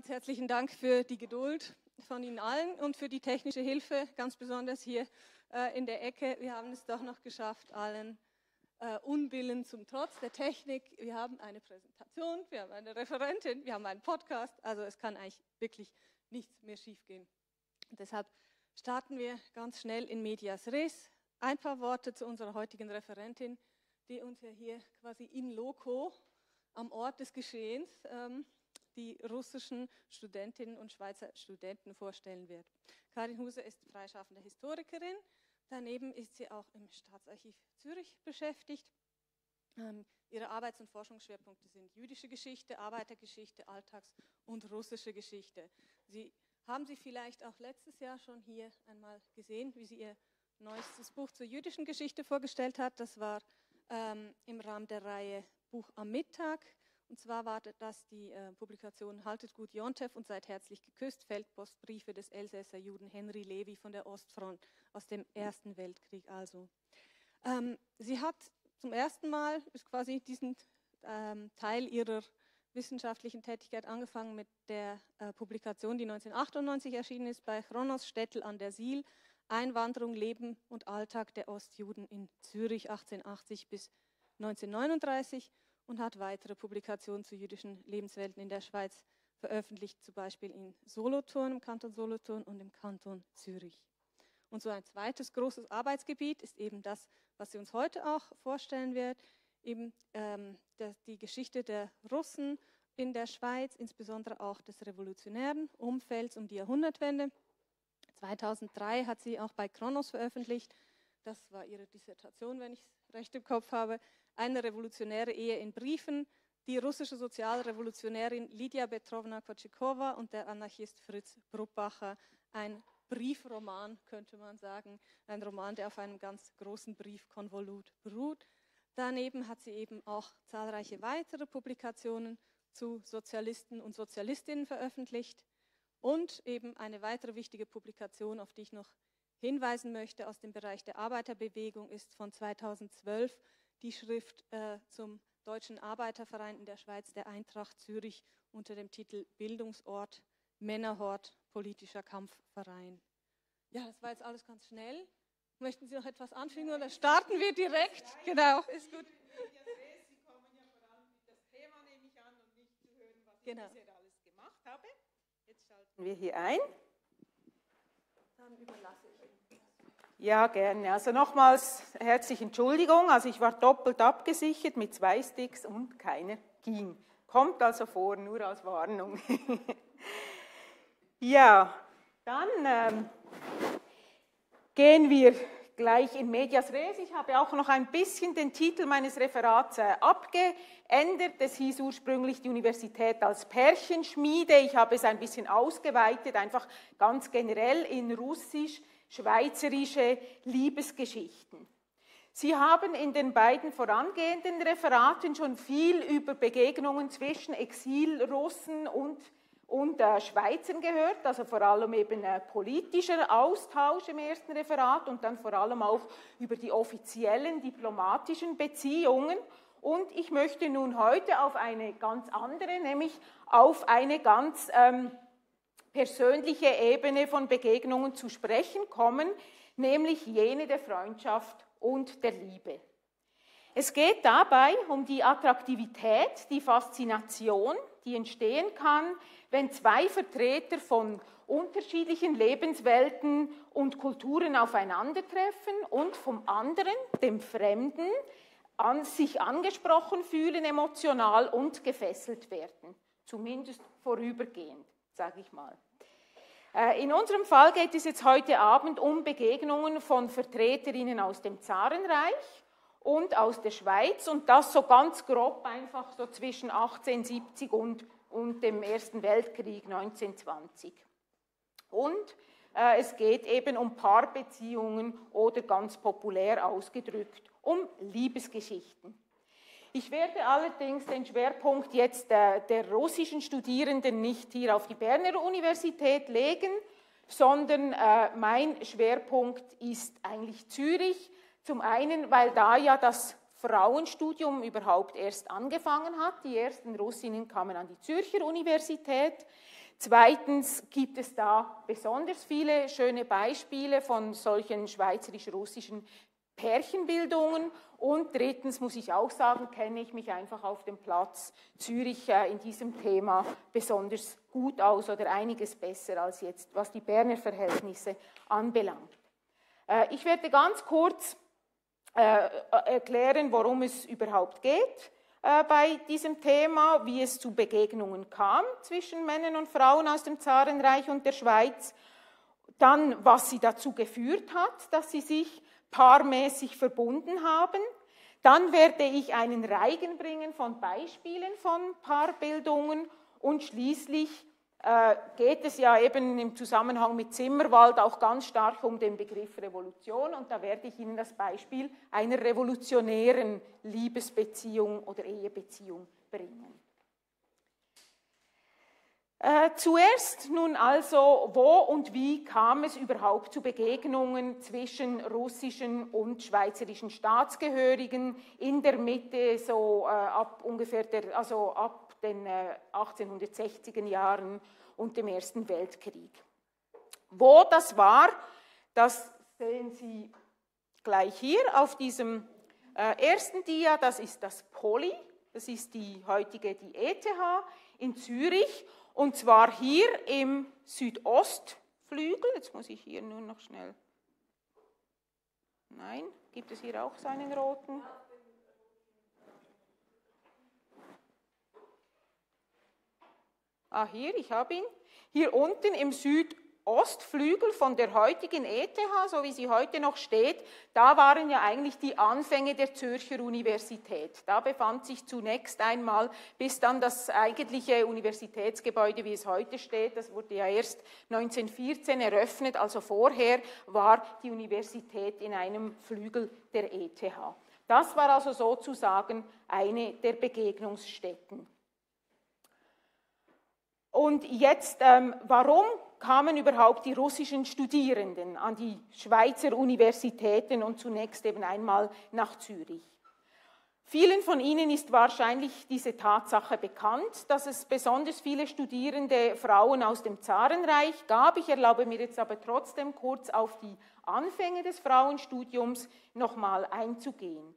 Ganz herzlichen Dank für die Geduld von Ihnen allen und für die technische Hilfe, ganz besonders hier äh, in der Ecke. Wir haben es doch noch geschafft, allen äh, Unbillen zum Trotz der Technik. Wir haben eine Präsentation, wir haben eine Referentin, wir haben einen Podcast. Also es kann eigentlich wirklich nichts mehr schiefgehen. Deshalb starten wir ganz schnell in Medias Res. Ein paar Worte zu unserer heutigen Referentin, die uns ja hier quasi in loco am Ort des Geschehens ähm, die russischen Studentinnen und Schweizer Studenten vorstellen wird. Karin Huse ist freischaffende Historikerin. Daneben ist sie auch im Staatsarchiv Zürich beschäftigt. Ähm, ihre Arbeits- und Forschungsschwerpunkte sind jüdische Geschichte, Arbeitergeschichte, Alltags- und russische Geschichte. Sie haben Sie vielleicht auch letztes Jahr schon hier einmal gesehen, wie sie ihr neuestes Buch zur jüdischen Geschichte vorgestellt hat. Das war ähm, im Rahmen der Reihe Buch am Mittag. Und zwar war das die äh, Publikation Haltet gut Jontef und seid herzlich geküsst, Feldpostbriefe des Elsässer Juden Henry Levi von der Ostfront aus dem Ersten Weltkrieg also. Ähm, sie hat zum ersten Mal ist quasi diesen ähm, Teil ihrer wissenschaftlichen Tätigkeit angefangen mit der äh, Publikation, die 1998 erschienen ist bei Chronos Städtel an der Siel, Einwanderung, Leben und Alltag der Ostjuden in Zürich 1880 bis 1939 und hat weitere Publikationen zu jüdischen Lebenswelten in der Schweiz veröffentlicht, zum Beispiel in Solothurn, im Kanton Solothurn und im Kanton Zürich. Und so ein zweites großes Arbeitsgebiet ist eben das, was sie uns heute auch vorstellen wird, eben ähm, der, die Geschichte der Russen in der Schweiz, insbesondere auch des revolutionären Umfelds um die Jahrhundertwende. 2003 hat sie auch bei Kronos veröffentlicht, das war ihre Dissertation, wenn ich es recht im Kopf habe, eine revolutionäre Ehe in Briefen, die russische Sozialrevolutionärin Lydia Petrovna Kotschikowa und der Anarchist Fritz Bruppacher. Ein Briefroman, könnte man sagen. Ein Roman, der auf einem ganz großen Briefkonvolut beruht. Daneben hat sie eben auch zahlreiche weitere Publikationen zu Sozialisten und Sozialistinnen veröffentlicht und eben eine weitere wichtige Publikation, auf die ich noch hinweisen möchte, aus dem Bereich der Arbeiterbewegung ist von 2012 die Schrift äh, zum Deutschen Arbeiterverein in der Schweiz, der Eintracht Zürich, unter dem Titel Bildungsort, Männerhort, politischer Kampfverein. Ja, das war jetzt alles ganz schnell. Möchten Sie noch etwas anfügen oder starten wir direkt? Genau, ist gut. Sie kommen ja vor allem mit das Thema, nehme ich an, und nicht zu hören, was genau. ich bisher alles gemacht habe. Jetzt schalten wir hier ein. Dann überlasse ich ja, gerne. Also nochmals herzliche Entschuldigung. Also ich war doppelt abgesichert mit zwei Sticks und keiner ging. Kommt also vor, nur als Warnung. ja, dann ähm, gehen wir gleich in Medias Res. Ich habe auch noch ein bisschen den Titel meines Referats äh, abgeändert. Es hieß ursprünglich die Universität als Pärchenschmiede. Ich habe es ein bisschen ausgeweitet, einfach ganz generell in Russisch schweizerische Liebesgeschichten. Sie haben in den beiden vorangehenden Referaten schon viel über Begegnungen zwischen Exilrussen und, und äh, Schweizern gehört, also vor allem eben äh, politischer Austausch im ersten Referat und dann vor allem auch über die offiziellen diplomatischen Beziehungen. Und ich möchte nun heute auf eine ganz andere, nämlich auf eine ganz ähm, persönliche Ebene von Begegnungen zu sprechen kommen, nämlich jene der Freundschaft und der Liebe. Es geht dabei um die Attraktivität, die Faszination, die entstehen kann, wenn zwei Vertreter von unterschiedlichen Lebenswelten und Kulturen aufeinandertreffen und vom anderen, dem Fremden, an sich angesprochen fühlen, emotional und gefesselt werden, zumindest vorübergehend sage ich mal. Äh, in unserem Fall geht es jetzt heute Abend um Begegnungen von Vertreterinnen aus dem Zarenreich und aus der Schweiz und das so ganz grob einfach so zwischen 1870 und, und dem Ersten Weltkrieg 1920. Und äh, es geht eben um Paarbeziehungen oder ganz populär ausgedrückt um Liebesgeschichten. Ich werde allerdings den Schwerpunkt jetzt der, der russischen Studierenden nicht hier auf die Berner Universität legen, sondern äh, mein Schwerpunkt ist eigentlich Zürich. Zum einen, weil da ja das Frauenstudium überhaupt erst angefangen hat. Die ersten Russinnen kamen an die Zürcher Universität. Zweitens gibt es da besonders viele schöne Beispiele von solchen schweizerisch-russischen Pärchenbildungen. Und drittens muss ich auch sagen, kenne ich mich einfach auf dem Platz Zürich äh, in diesem Thema besonders gut aus oder einiges besser als jetzt, was die Berner Verhältnisse anbelangt. Äh, ich werde ganz kurz äh, erklären, worum es überhaupt geht bei diesem Thema, wie es zu Begegnungen kam zwischen Männern und Frauen aus dem Zarenreich und der Schweiz, dann was sie dazu geführt hat, dass sie sich paarmäßig verbunden haben. Dann werde ich einen Reigen bringen von Beispielen von Paarbildungen und schließlich äh, geht es ja eben im Zusammenhang mit Zimmerwald auch ganz stark um den Begriff Revolution und da werde ich Ihnen das Beispiel einer revolutionären Liebesbeziehung oder Ehebeziehung bringen. Äh, zuerst nun also, wo und wie kam es überhaupt zu Begegnungen zwischen russischen und schweizerischen Staatsgehörigen in der Mitte, so äh, ab ungefähr der, also ab den äh, 1860er Jahren und dem Ersten Weltkrieg. Wo das war, das sehen Sie gleich hier auf diesem äh, ersten Dia, das ist das Poly, das ist die heutige die ETH in Zürich und zwar hier im Südostflügel. Jetzt muss ich hier nur noch schnell. Nein, gibt es hier auch seinen roten? Ah, hier, ich habe ihn. Hier unten im Süd Ostflügel von der heutigen ETH, so wie sie heute noch steht, da waren ja eigentlich die Anfänge der Zürcher Universität. Da befand sich zunächst einmal, bis dann das eigentliche Universitätsgebäude, wie es heute steht, das wurde ja erst 1914 eröffnet, also vorher war die Universität in einem Flügel der ETH. Das war also sozusagen eine der Begegnungsstätten. Und jetzt, ähm, warum kamen überhaupt die russischen Studierenden an die Schweizer Universitäten und zunächst eben einmal nach Zürich. Vielen von Ihnen ist wahrscheinlich diese Tatsache bekannt, dass es besonders viele studierende Frauen aus dem Zarenreich gab. Ich erlaube mir jetzt aber trotzdem kurz auf die Anfänge des Frauenstudiums nochmal einzugehen.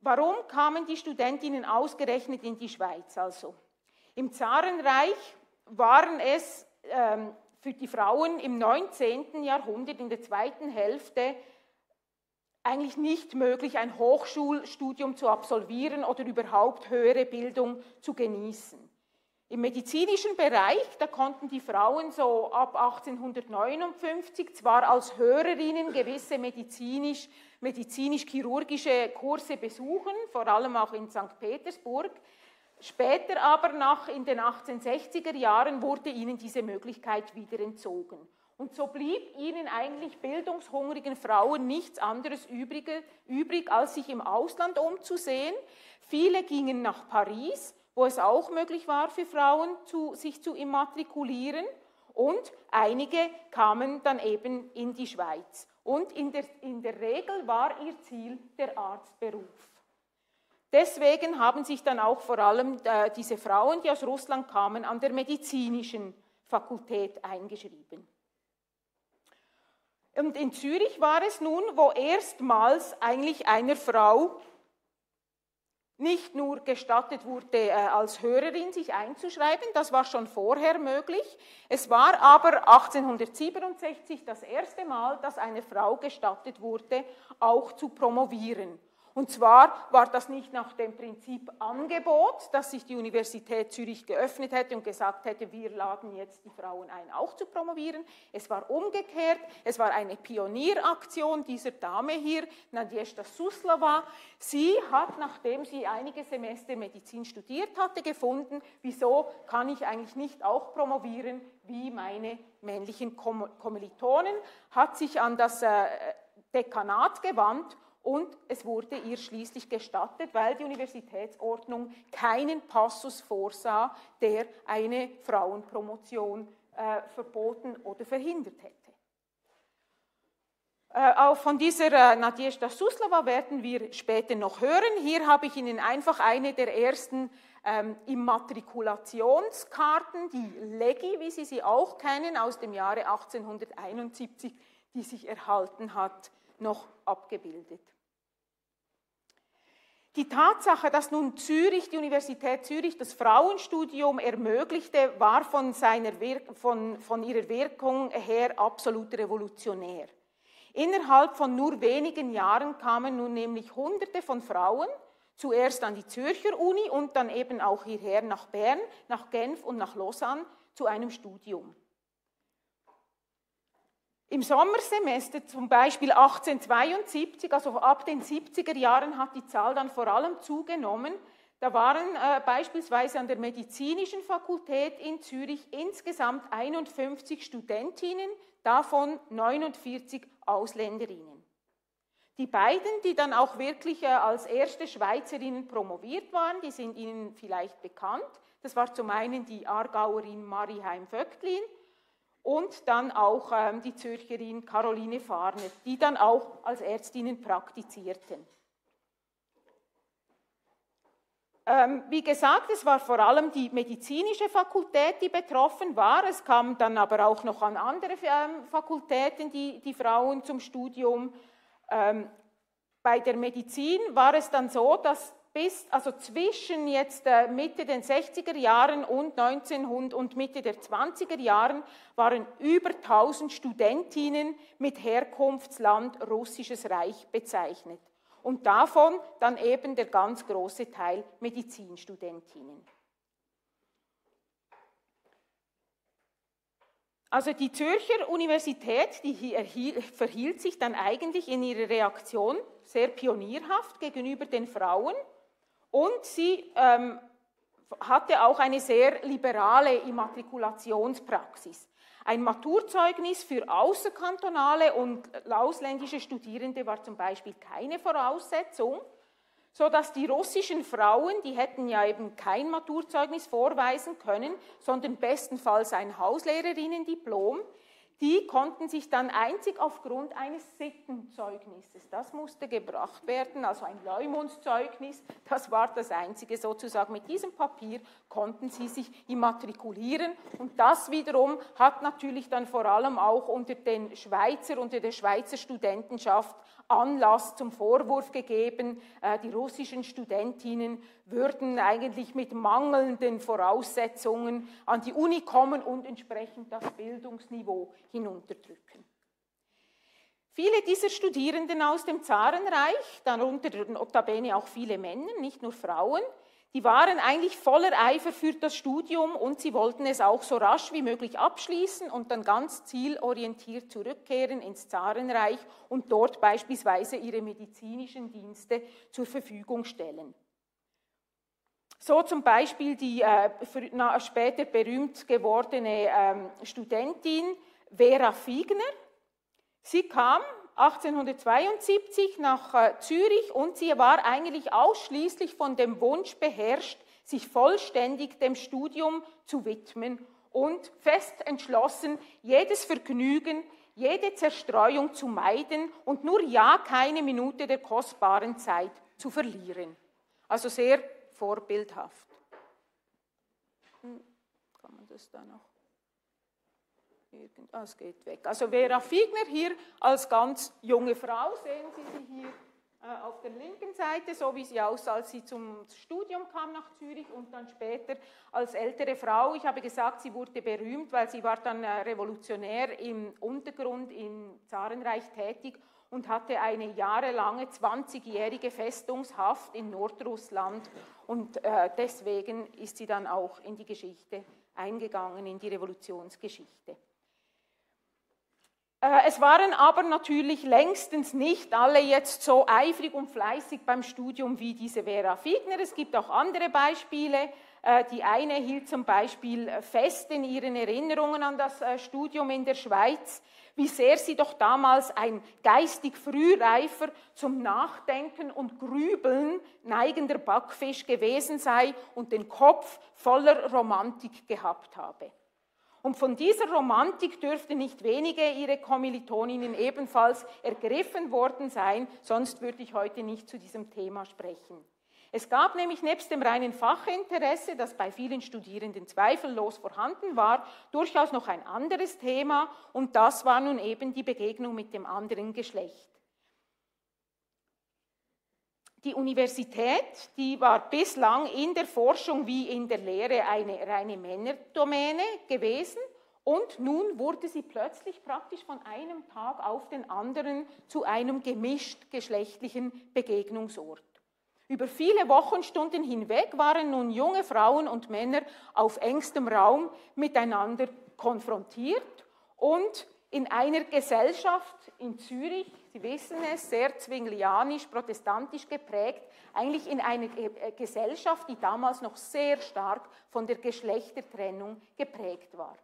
Warum kamen die Studentinnen ausgerechnet in die Schweiz also? Im Zarenreich waren es ähm, für die Frauen im 19. Jahrhundert, in der zweiten Hälfte, eigentlich nicht möglich, ein Hochschulstudium zu absolvieren oder überhaupt höhere Bildung zu genießen. Im medizinischen Bereich, da konnten die Frauen so ab 1859 zwar als Hörerinnen gewisse medizinisch, medizinisch-chirurgische Kurse besuchen, vor allem auch in St. Petersburg, Später aber, nach in den 1860er Jahren, wurde ihnen diese Möglichkeit wieder entzogen. Und so blieb ihnen eigentlich bildungshungrigen Frauen nichts anderes übrig, übrig, als sich im Ausland umzusehen. Viele gingen nach Paris, wo es auch möglich war für Frauen, zu, sich zu immatrikulieren. Und einige kamen dann eben in die Schweiz. Und in der, in der Regel war ihr Ziel der Arztberuf. Deswegen haben sich dann auch vor allem äh, diese Frauen, die aus Russland kamen, an der medizinischen Fakultät eingeschrieben. Und in Zürich war es nun, wo erstmals eigentlich einer Frau nicht nur gestattet wurde, äh, als Hörerin sich einzuschreiben, das war schon vorher möglich. Es war aber 1867 das erste Mal, dass einer Frau gestattet wurde, auch zu promovieren. Und zwar war das nicht nach dem Prinzip Angebot, dass sich die Universität Zürich geöffnet hätte und gesagt hätte, wir laden jetzt die Frauen ein, auch zu promovieren. Es war umgekehrt, es war eine Pionieraktion dieser Dame hier, Nadjeshda Suslova. Sie hat, nachdem sie einige Semester Medizin studiert hatte, gefunden, wieso kann ich eigentlich nicht auch promovieren wie meine männlichen Kommilitonen, hat sich an das äh, Dekanat gewandt und es wurde ihr schließlich gestattet, weil die Universitätsordnung keinen Passus vorsah, der eine Frauenpromotion äh, verboten oder verhindert hätte. Äh, auch von dieser äh, Nadjezhda Suslova werden wir später noch hören. Hier habe ich Ihnen einfach eine der ersten ähm, Immatrikulationskarten, die Legi, wie Sie sie auch kennen, aus dem Jahre 1871, die sich erhalten hat, noch abgebildet. Die Tatsache, dass nun Zürich, die Universität Zürich, das Frauenstudium ermöglichte, war von, seiner von, von ihrer Wirkung her absolut revolutionär. Innerhalb von nur wenigen Jahren kamen nun nämlich Hunderte von Frauen, zuerst an die Zürcher Uni und dann eben auch hierher nach Bern, nach Genf und nach Lausanne zu einem Studium. Im Sommersemester zum Beispiel 1872, also ab den 70er Jahren hat die Zahl dann vor allem zugenommen. Da waren äh, beispielsweise an der medizinischen Fakultät in Zürich insgesamt 51 Studentinnen, davon 49 Ausländerinnen. Die beiden, die dann auch wirklich äh, als erste Schweizerinnen promoviert waren, die sind Ihnen vielleicht bekannt. Das war zum einen die Aargauerin Mariheim Vöcklin und dann auch ähm, die Zürcherin Caroline Farner, die dann auch als Ärztinnen praktizierten. Ähm, wie gesagt, es war vor allem die medizinische Fakultät, die betroffen war. Es kamen dann aber auch noch an andere ähm, Fakultäten die, die Frauen zum Studium. Ähm, bei der Medizin war es dann so, dass bis, also zwischen jetzt äh, Mitte der 60er Jahren und 1900 und Mitte der 20er Jahren waren über 1000 Studentinnen mit Herkunftsland Russisches Reich bezeichnet. Und davon dann eben der ganz große Teil Medizinstudentinnen. Also die Zürcher Universität, die verhielt sich dann eigentlich in ihrer Reaktion sehr pionierhaft gegenüber den Frauen und sie ähm, hatte auch eine sehr liberale Immatrikulationspraxis. Ein Maturzeugnis für außerkantonale und ausländische Studierende war zum Beispiel keine Voraussetzung, sodass die russischen Frauen, die hätten ja eben kein Maturzeugnis vorweisen können, sondern bestenfalls ein Hauslehrerinnendiplom, die konnten sich dann einzig aufgrund eines Sittenzeugnisses, das musste gebracht werden, also ein Leumundszeugnis, das war das einzige sozusagen. Mit diesem Papier konnten sie sich immatrikulieren und das wiederum hat natürlich dann vor allem auch unter den Schweizer, unter der Schweizer Studentenschaft Anlass zum Vorwurf gegeben, äh, die russischen Studentinnen würden eigentlich mit mangelnden Voraussetzungen an die Uni kommen und entsprechend das Bildungsniveau hinunterdrücken. Viele dieser Studierenden aus dem Zarenreich, darunter notabene auch viele Männer, nicht nur Frauen, die waren eigentlich voller Eifer für das Studium und sie wollten es auch so rasch wie möglich abschließen und dann ganz zielorientiert zurückkehren ins Zarenreich und dort beispielsweise ihre medizinischen Dienste zur Verfügung stellen. So zum Beispiel die äh, später berühmt gewordene ähm, Studentin Vera Fiegner. Sie kam 1872 nach äh, Zürich und sie war eigentlich ausschließlich von dem Wunsch beherrscht, sich vollständig dem Studium zu widmen und fest entschlossen, jedes Vergnügen, jede Zerstreuung zu meiden und nur ja keine Minute der kostbaren Zeit zu verlieren. Also sehr vorbildhaft. Hm, kann man das da noch? Irgend, ah, es geht weg. Also Vera Fiegner hier als ganz junge Frau, sehen Sie sie hier äh, auf der linken Seite, so wie sie aussah, als sie zum Studium kam nach Zürich und dann später als ältere Frau. Ich habe gesagt, sie wurde berühmt, weil sie war dann äh, revolutionär im Untergrund im Zarenreich tätig und hatte eine jahrelange 20-jährige Festungshaft in Nordrussland und äh, deswegen ist sie dann auch in die Geschichte eingegangen, in die Revolutionsgeschichte. Äh, es waren aber natürlich längstens nicht alle jetzt so eifrig und fleißig beim Studium wie diese Vera Fiegner. Es gibt auch andere Beispiele. Äh, die eine hielt zum Beispiel fest in ihren Erinnerungen an das äh, Studium in der Schweiz, wie sehr sie doch damals ein geistig frühreifer, zum Nachdenken und Grübeln neigender Backfisch gewesen sei und den Kopf voller Romantik gehabt habe. Und von dieser Romantik dürften nicht wenige ihre Kommilitoninnen ebenfalls ergriffen worden sein, sonst würde ich heute nicht zu diesem Thema sprechen. Es gab nämlich nebst dem reinen Fachinteresse, das bei vielen Studierenden zweifellos vorhanden war, durchaus noch ein anderes Thema und das war nun eben die Begegnung mit dem anderen Geschlecht. Die Universität, die war bislang in der Forschung wie in der Lehre eine reine Männerdomäne gewesen und nun wurde sie plötzlich praktisch von einem Tag auf den anderen zu einem gemischt geschlechtlichen Begegnungsort. Über viele Wochenstunden hinweg waren nun junge Frauen und Männer auf engstem Raum miteinander konfrontiert und in einer Gesellschaft in Zürich, Sie wissen es, sehr zwinglianisch, protestantisch geprägt, eigentlich in einer äh, Gesellschaft, die damals noch sehr stark von der Geschlechtertrennung geprägt war.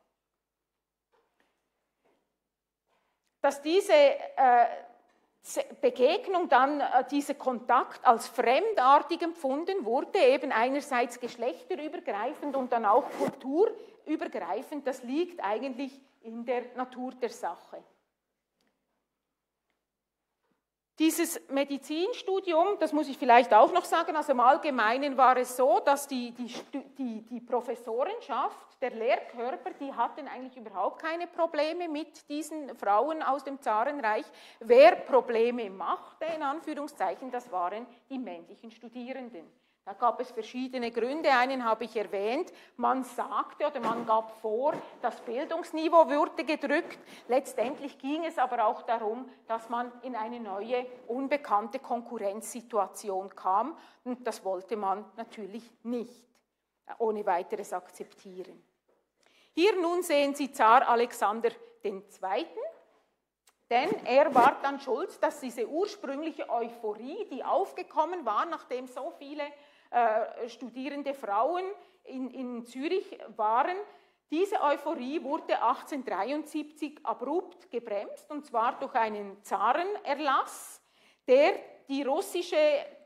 Dass diese äh, Begegnung dann, äh, dieser Kontakt als fremdartig empfunden wurde, eben einerseits geschlechterübergreifend und dann auch kulturübergreifend, das liegt eigentlich in der Natur der Sache. Dieses Medizinstudium, das muss ich vielleicht auch noch sagen, also im Allgemeinen war es so, dass die, die, die, die Professorenschaft, der Lehrkörper, die hatten eigentlich überhaupt keine Probleme mit diesen Frauen aus dem Zarenreich. Wer Probleme machte, in Anführungszeichen, das waren die männlichen Studierenden. Da gab es verschiedene Gründe. Einen habe ich erwähnt. Man sagte oder man gab vor, das Bildungsniveau würde gedrückt. Letztendlich ging es aber auch darum, dass man in eine neue, unbekannte Konkurrenzsituation kam. Und das wollte man natürlich nicht ohne weiteres akzeptieren. Hier nun sehen Sie Zar Alexander II., denn er war dann schuld, dass diese ursprüngliche Euphorie, die aufgekommen war, nachdem so viele äh, studierende Frauen in, in Zürich waren. Diese Euphorie wurde 1873 abrupt gebremst, und zwar durch einen Zarenerlass, der die russische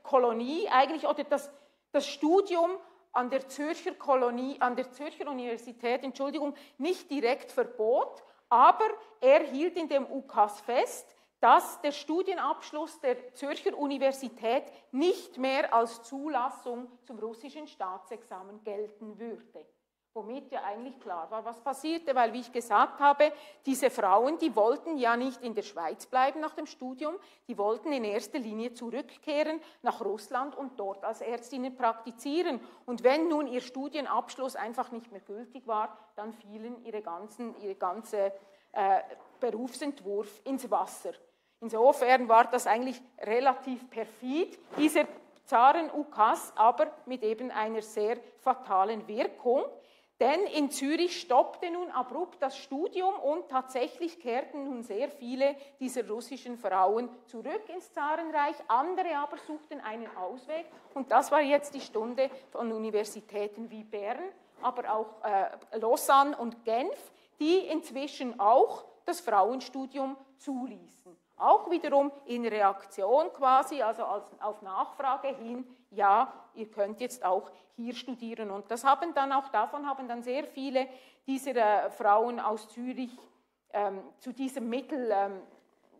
Kolonie eigentlich oder das, das Studium an der Zürcher Kolonie, an der Zürcher Universität, Entschuldigung, nicht direkt verbot, aber er hielt in dem Ukas fest, dass der Studienabschluss der Zürcher Universität nicht mehr als Zulassung zum russischen Staatsexamen gelten würde. Womit ja eigentlich klar war, was passierte, weil, wie ich gesagt habe, diese Frauen, die wollten ja nicht in der Schweiz bleiben nach dem Studium, die wollten in erster Linie zurückkehren nach Russland und dort als Ärztinnen praktizieren. Und wenn nun ihr Studienabschluss einfach nicht mehr gültig war, dann fielen ihre, ganzen, ihre ganze äh, Berufsentwurf ins Wasser. Insofern war das eigentlich relativ perfid, dieser Zaren-Ukas, aber mit eben einer sehr fatalen Wirkung. Denn in Zürich stoppte nun abrupt das Studium und tatsächlich kehrten nun sehr viele dieser russischen Frauen zurück ins Zarenreich. Andere aber suchten einen Ausweg und das war jetzt die Stunde von Universitäten wie Bern, aber auch äh, Lausanne und Genf, die inzwischen auch das Frauenstudium zuließen. Auch wiederum in Reaktion quasi, also als, auf Nachfrage hin, ja, ihr könnt jetzt auch hier studieren. Und das haben dann auch davon haben dann sehr viele dieser äh, Frauen aus Zürich ähm, zu diesem Mittel ähm,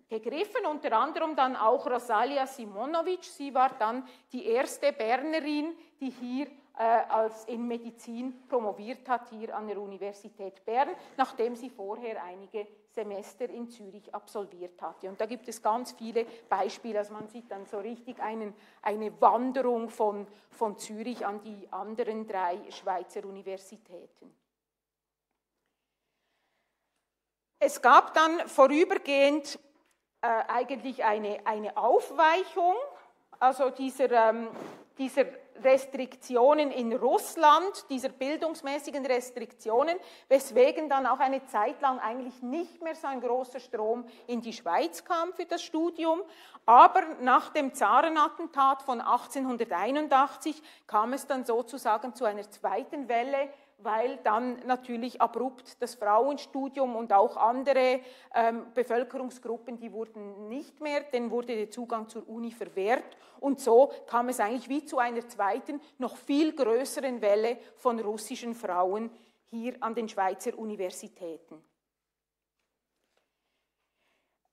gegriffen, unter anderem dann auch Rosalia Simonovic. Sie war dann die erste Bernerin, die hier äh, als in Medizin promoviert hat, hier an der Universität Bern, nachdem sie vorher einige Semester in Zürich absolviert hatte. Und da gibt es ganz viele Beispiele. Also man sieht dann so richtig einen, eine Wanderung von, von Zürich an die anderen drei Schweizer Universitäten. Es gab dann vorübergehend äh, eigentlich eine, eine Aufweichung, also dieser, ähm, dieser Restriktionen in Russland, dieser bildungsmäßigen Restriktionen, weswegen dann auch eine Zeit lang eigentlich nicht mehr so ein großer Strom in die Schweiz kam für das Studium. Aber nach dem Zarenattentat von 1881 kam es dann sozusagen zu einer zweiten Welle weil dann natürlich abrupt das Frauenstudium und auch andere ähm, Bevölkerungsgruppen, die wurden nicht mehr, denen wurde der Zugang zur Uni verwehrt. Und so kam es eigentlich wie zu einer zweiten, noch viel größeren Welle von russischen Frauen hier an den Schweizer Universitäten.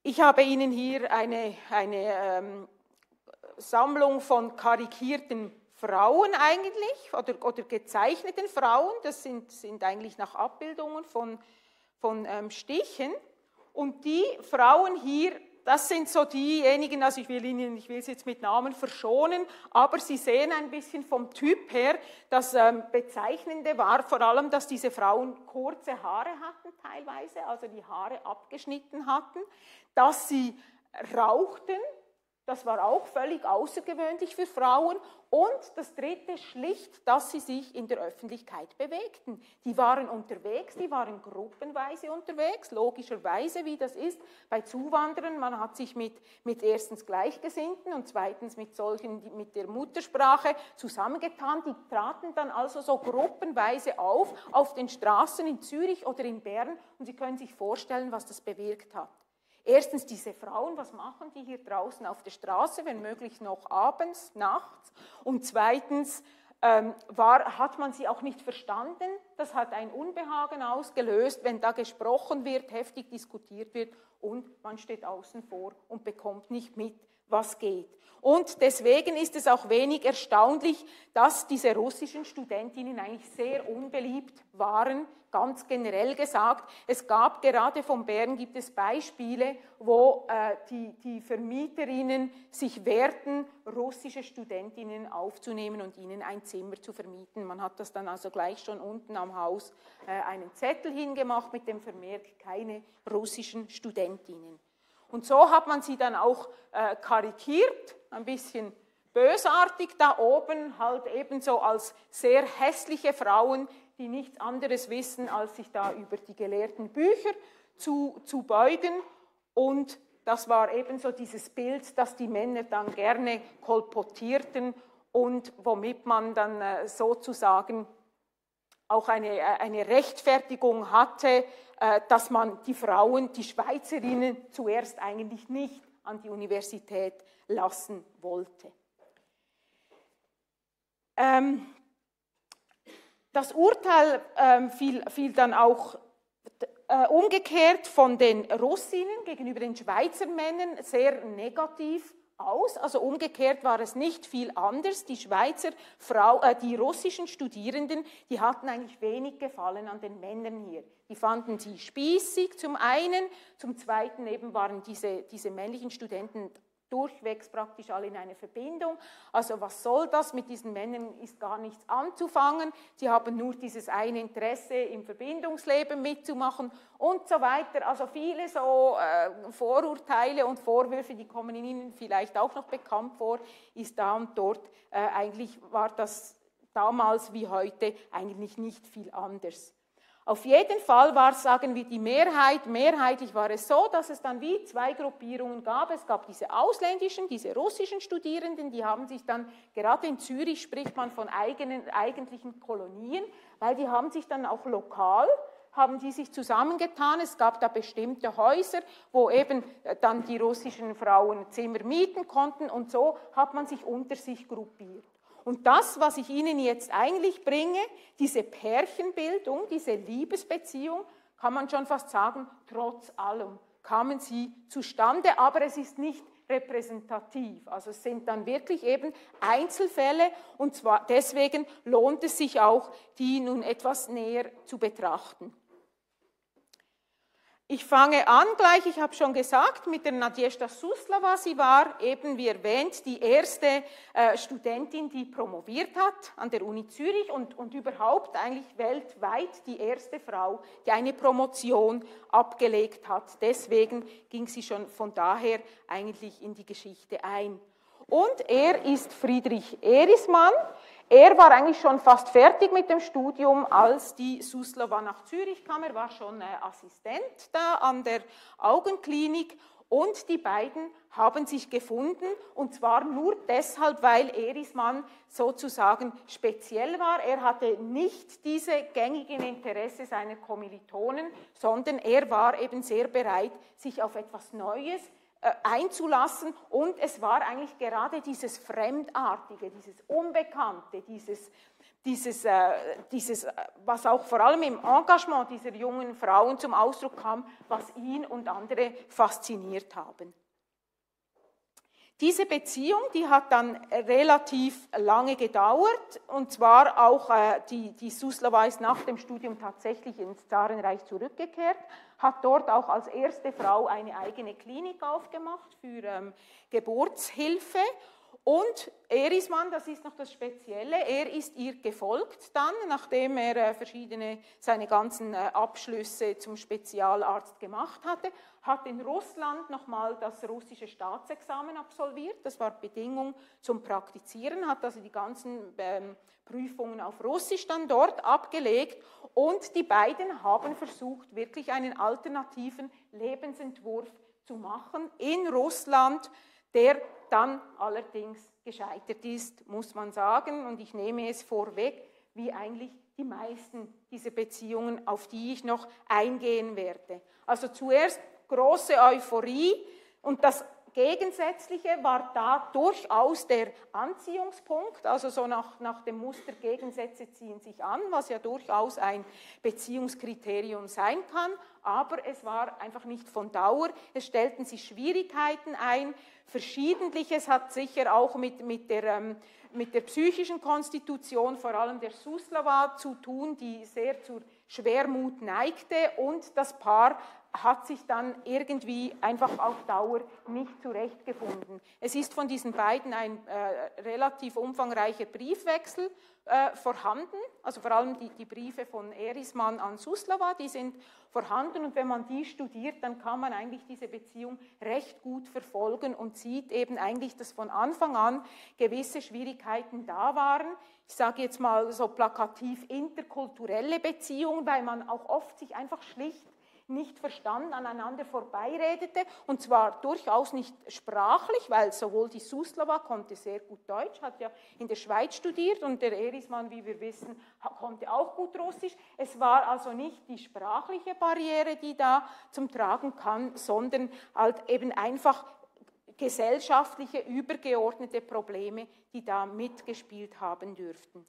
Ich habe Ihnen hier eine, eine ähm, Sammlung von karikierten Frauen eigentlich oder, oder gezeichneten Frauen. Das sind, sind eigentlich nach Abbildungen von, von ähm, Stichen. Und die Frauen hier das sind so diejenigen, also ich will Ihnen, ich will Sie jetzt mit Namen verschonen, aber Sie sehen ein bisschen vom Typ her, das ähm, Bezeichnende war vor allem, dass diese Frauen kurze Haare hatten teilweise, also die Haare abgeschnitten hatten, dass sie rauchten, das war auch völlig außergewöhnlich für Frauen. Und das Dritte schlicht, dass sie sich in der Öffentlichkeit bewegten. Die waren unterwegs, die waren gruppenweise unterwegs, logischerweise, wie das ist bei Zuwanderern. Man hat sich mit, mit erstens Gleichgesinnten und zweitens mit solchen mit der Muttersprache zusammengetan. Die traten dann also so gruppenweise auf, auf den Straßen in Zürich oder in Bern. Und Sie können sich vorstellen, was das bewirkt hat. Erstens diese Frauen, was machen die hier draußen auf der Straße, wenn möglich noch abends, nachts? Und zweitens ähm, war, hat man sie auch nicht verstanden. Das hat ein Unbehagen ausgelöst, wenn da gesprochen wird, heftig diskutiert wird und man steht außen vor und bekommt nicht mit, was geht. Und deswegen ist es auch wenig erstaunlich, dass diese russischen Studentinnen eigentlich sehr unbeliebt waren, ganz generell gesagt. Es gab gerade von Bern gibt es Beispiele, wo äh, die, die Vermieterinnen sich wehrten, russische Studentinnen aufzunehmen und ihnen ein Zimmer zu vermieten. Man hat das dann also gleich schon unten am Haus äh, einen Zettel hingemacht mit dem Vermerk keine russischen Studentinnen. Und so hat man sie dann auch äh, karikiert, ein bisschen bösartig da oben, halt ebenso als sehr hässliche Frauen, die nichts anderes wissen, als sich da über die gelehrten Bücher zu, zu beugen. Und das war ebenso dieses Bild, das die Männer dann gerne kolportierten und womit man dann äh, sozusagen auch eine, äh, eine Rechtfertigung hatte, dass man die Frauen, die Schweizerinnen zuerst eigentlich nicht an die Universität lassen wollte. Ähm, das Urteil ähm, fiel, fiel, dann auch äh, umgekehrt von den Russinnen gegenüber den Schweizer Männern sehr negativ aus. Also umgekehrt war es nicht viel anders. Die Schweizer Frau, äh, die russischen Studierenden, die hatten eigentlich wenig Gefallen an den Männern hier. Die fanden sie spießig zum einen, zum zweiten eben waren diese, diese männlichen Studenten durchwegs praktisch alle in einer Verbindung. Also was soll das? Mit diesen Männern ist gar nichts anzufangen. Sie haben nur dieses eine Interesse im Verbindungsleben mitzumachen und so weiter. Also viele so äh, Vorurteile und Vorwürfe, die kommen Ihnen vielleicht auch noch bekannt vor, ist da und dort. Äh, eigentlich war das damals wie heute eigentlich nicht viel anders. Auf jeden Fall war, sagen wir, die Mehrheit, mehrheitlich war es so, dass es dann wie zwei Gruppierungen gab. Es gab diese ausländischen, diese russischen Studierenden, die haben sich dann, gerade in Zürich spricht man von eigenen, eigentlichen Kolonien, weil die haben sich dann auch lokal, haben die sich zusammengetan. Es gab da bestimmte Häuser, wo eben äh, dann die russischen Frauen Zimmer mieten konnten und so hat man sich unter sich gruppiert. Und das, was ich Ihnen jetzt eigentlich bringe, diese Pärchenbildung, diese Liebesbeziehung, kann man schon fast sagen, trotz allem kamen sie zustande, aber es ist nicht repräsentativ. Also es sind dann wirklich eben Einzelfälle und zwar deswegen lohnt es sich auch, die nun etwas näher zu betrachten. Ich fange an gleich, ich habe schon gesagt, mit der Nadjesta Suslava. Sie war eben, wie erwähnt, die erste äh, Studentin, die promoviert hat an der Uni Zürich und, und überhaupt eigentlich weltweit die erste Frau, die eine Promotion abgelegt hat. Deswegen ging sie schon von daher eigentlich in die Geschichte ein. Und er ist Friedrich Erismann. Er war eigentlich schon fast fertig mit dem Studium, als die Suslova nach Zürich kam. Er war schon äh, Assistent da an der Augenklinik und die beiden haben sich gefunden und zwar nur deshalb, weil Erismann sozusagen speziell war. Er hatte nicht diese gängigen Interesse seiner Kommilitonen, sondern er war eben sehr bereit, sich auf etwas Neues, einzulassen. Und es war eigentlich gerade dieses Fremdartige, dieses Unbekannte, dieses dieses, äh, dieses, was auch vor allem im Engagement dieser jungen Frauen zum Ausdruck kam, was ihn und andere fasziniert haben. Diese Beziehung, die hat dann relativ lange gedauert. Und zwar auch äh, die, die Suslova ist nach dem Studium tatsächlich ins Zarenreich zurückgekehrt, hat dort auch als erste Frau eine eigene Klinik aufgemacht für ähm, Geburtshilfe und Erismann, das ist noch das Spezielle, er ist ihr gefolgt dann, nachdem er äh, verschiedene, seine ganzen äh, Abschlüsse zum Spezialarzt gemacht hatte, hat in Russland nochmal das russische Staatsexamen absolviert, das war Bedingung zum Praktizieren, hat also die ganzen ähm, Prüfungen auf Russisch dann dort abgelegt. Und die beiden haben versucht, wirklich einen alternativen Lebensentwurf zu machen in Russland, der dann allerdings gescheitert ist, muss man sagen. Und ich nehme es vorweg, wie eigentlich die meisten dieser Beziehungen, auf die ich noch eingehen werde. Also zuerst große Euphorie und das Gegensätzliche war da durchaus der Anziehungspunkt, also so nach, nach dem Muster Gegensätze ziehen sich an, was ja durchaus ein Beziehungskriterium sein kann, aber es war einfach nicht von Dauer. Es stellten sich Schwierigkeiten ein. Verschiedentliches hat sicher auch mit, mit, der, ähm, mit der psychischen Konstitution, vor allem der Suslava, zu tun, die sehr zur Schwermut neigte. Und das Paar hat sich dann irgendwie einfach auf Dauer nicht zurechtgefunden. Es ist von diesen beiden ein äh, relativ umfangreicher Briefwechsel äh, vorhanden, also vor allem die, die, Briefe von Erismann an Suslava, die sind vorhanden und wenn man die studiert, dann kann man eigentlich diese Beziehung recht gut verfolgen und sieht eben eigentlich, dass von Anfang an gewisse Schwierigkeiten da waren. Ich sage jetzt mal so plakativ interkulturelle Beziehungen, weil man auch oft sich einfach schlicht nicht verstanden, aneinander vorbeiredete und zwar durchaus nicht sprachlich, weil sowohl die Suslova konnte sehr gut Deutsch, hat ja in der Schweiz studiert und der Erismann, wie wir wissen, konnte auch gut Russisch. Es war also nicht die sprachliche Barriere, die da zum Tragen kam, sondern halt eben einfach gesellschaftliche, übergeordnete Probleme, die da mitgespielt haben dürften.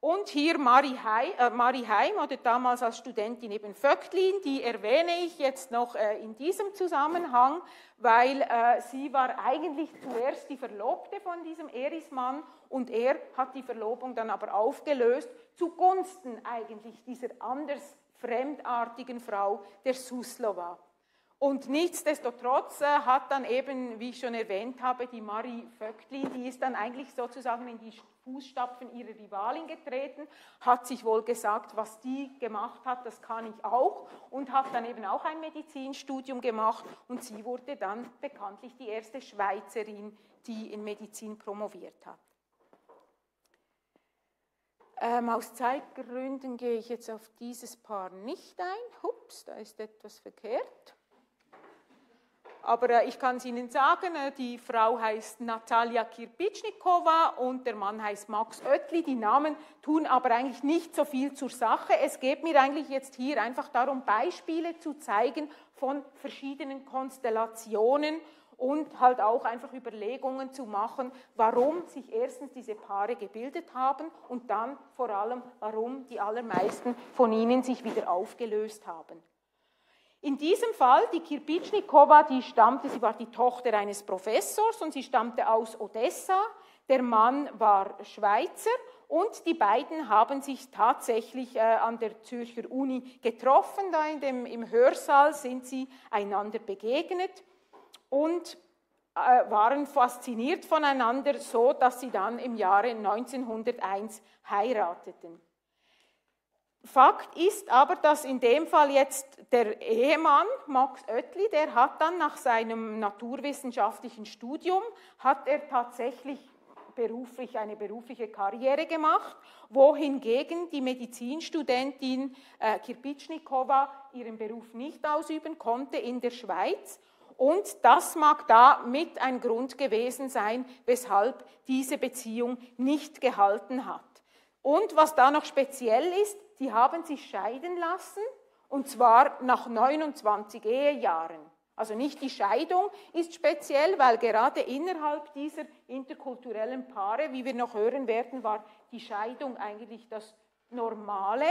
Und hier Marie Heim, äh, Marie Heim oder damals als Studentin eben Vöcklin, die erwähne ich jetzt noch äh, in diesem Zusammenhang, weil äh, sie war eigentlich zuerst die Verlobte von diesem Erismann und er hat die Verlobung dann aber aufgelöst zugunsten eigentlich dieser anders fremdartigen Frau, der Suslova. Und nichtsdestotrotz äh, hat dann eben, wie ich schon erwähnt habe, die Marie Vöckli, die ist dann eigentlich sozusagen in die Fußstapfen ihrer Rivalin getreten, hat sich wohl gesagt, was die gemacht hat, das kann ich auch und hat dann eben auch ein Medizinstudium gemacht und sie wurde dann bekanntlich die erste Schweizerin, die in Medizin promoviert hat. Ähm, aus Zeitgründen gehe ich jetzt auf dieses Paar nicht ein. Hups, da ist etwas verkehrt. Aber äh, ich kann es Ihnen sagen, äh, die Frau heißt Natalia Kirpitschnikova und der Mann heißt Max Oetli. Die Namen tun aber eigentlich nicht so viel zur Sache. Es geht mir eigentlich jetzt hier einfach darum, Beispiele zu zeigen von verschiedenen Konstellationen und halt auch einfach Überlegungen zu machen, warum sich erstens diese Paare gebildet haben und dann vor allem, warum die allermeisten von ihnen sich wieder aufgelöst haben. In diesem Fall, die Kirpitschnikowa, die stammte, sie war die Tochter eines Professors und sie stammte aus Odessa. Der Mann war Schweizer und die beiden haben sich tatsächlich äh, an der Zürcher Uni getroffen. Da in dem, im Hörsaal sind sie einander begegnet und äh, waren fasziniert voneinander, so dass sie dann im Jahre 1901 heirateten. Fakt ist aber, dass in dem Fall jetzt der Ehemann, Max Oetli, der hat dann nach seinem naturwissenschaftlichen Studium, hat er tatsächlich beruflich eine berufliche Karriere gemacht, wohingegen die Medizinstudentin äh, Kirpitschnikowa ihren Beruf nicht ausüben konnte in der Schweiz. Und das mag da mit ein Grund gewesen sein, weshalb diese Beziehung nicht gehalten hat. Und was da noch speziell ist, die haben sich scheiden lassen und zwar nach 29 Ehejahren. Also nicht die Scheidung ist speziell, weil gerade innerhalb dieser interkulturellen Paare, wie wir noch hören werden, war die Scheidung eigentlich das Normale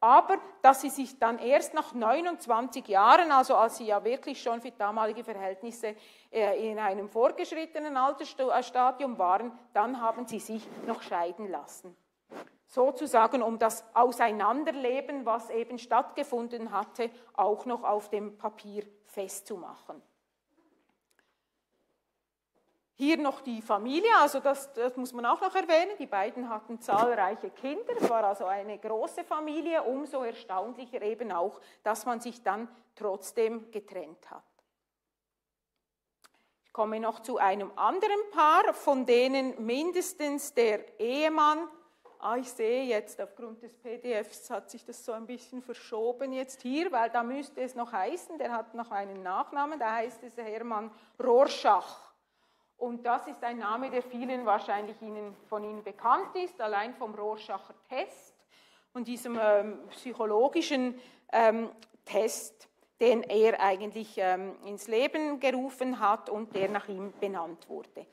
aber dass sie sich dann erst nach 29 Jahren, also als sie ja wirklich schon für damalige Verhältnisse äh, in einem vorgeschrittenen Altersstadium waren, dann haben sie sich noch scheiden lassen. Sozusagen, um das Auseinanderleben, was eben stattgefunden hatte, auch noch auf dem Papier festzumachen. Hier noch die Familie, also das, das, muss man auch noch erwähnen. Die beiden hatten zahlreiche Kinder, es war also eine große Familie, umso erstaunlicher eben auch, dass man sich dann trotzdem getrennt hat. Ich komme noch zu einem anderen Paar, von denen mindestens der Ehemann, ah, ich sehe jetzt aufgrund des PDFs hat sich das so ein bisschen verschoben jetzt hier, weil da müsste es noch heißen, der hat noch einen Nachnamen, da heißt es Hermann Rorschach. Und das ist ein Name, der vielen wahrscheinlich Ihnen, von Ihnen bekannt ist, allein vom Rohrschacher Test und diesem ähm, psychologischen ähm, Test, den er eigentlich ähm, ins Leben gerufen hat und der nach ihm benannt wurde.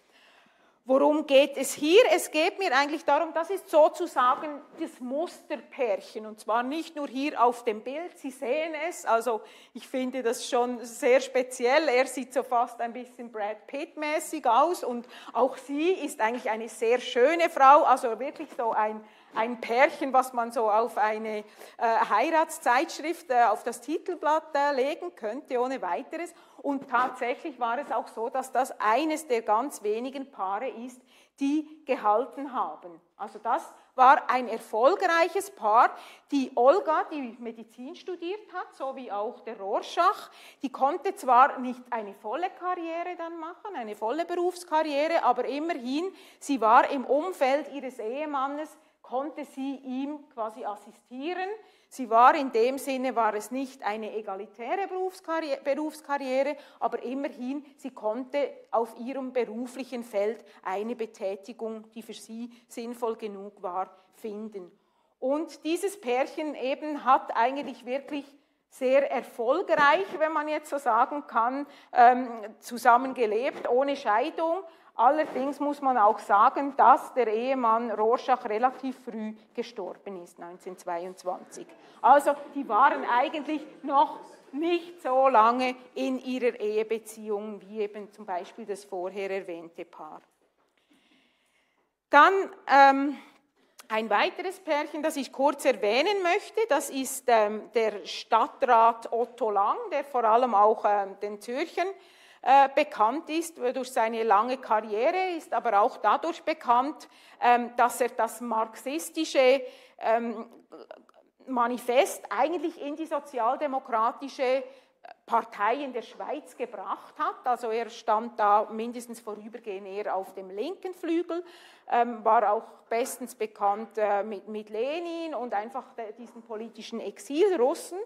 Worum geht es hier? Es geht mir eigentlich darum, das ist sozusagen das Musterpärchen. Und zwar nicht nur hier auf dem Bild, Sie sehen es, also ich finde das schon sehr speziell, er sieht so fast ein bisschen Brad Pitt mäßig aus. Und auch sie ist eigentlich eine sehr schöne Frau, also wirklich so ein, ein Pärchen, was man so auf eine äh, Heiratszeitschrift, äh, auf das Titelblatt äh, legen könnte, ohne weiteres. Und tatsächlich war es auch so, dass das eines der ganz wenigen Paare ist, die gehalten haben. Also das war ein erfolgreiches Paar. Die Olga, die Medizin studiert hat, so wie auch der Rorschach, die konnte zwar nicht eine volle Karriere dann machen, eine volle Berufskarriere, aber immerhin, sie war im Umfeld ihres Ehemannes konnte sie ihm quasi assistieren. Sie war in dem Sinne, war es nicht eine egalitäre Berufskarriere, Berufskarriere, aber immerhin, sie konnte auf ihrem beruflichen Feld eine Betätigung, die für sie sinnvoll genug war, finden. Und dieses Pärchen eben hat eigentlich wirklich sehr erfolgreich, wenn man jetzt so sagen kann, ähm, zusammengelebt, ohne Scheidung, Allerdings muss man auch sagen, dass der Ehemann Rorschach relativ früh gestorben ist, 1922. Also die waren eigentlich noch nicht so lange in ihrer Ehebeziehung wie eben zum Beispiel das vorher erwähnte Paar. Dann ähm, ein weiteres Pärchen, das ich kurz erwähnen möchte, das ist ähm, der Stadtrat Otto Lang, der vor allem auch ähm, den Zürchern äh, bekannt ist durch seine lange Karriere, ist aber auch dadurch bekannt, ähm, dass er das marxistische ähm, Manifest eigentlich in die sozialdemokratische Partei in der Schweiz gebracht hat. Also er stand da mindestens vorübergehend eher auf dem linken Flügel, ähm, war auch bestens bekannt äh, mit, mit Lenin und einfach diesen politischen Exilrussen.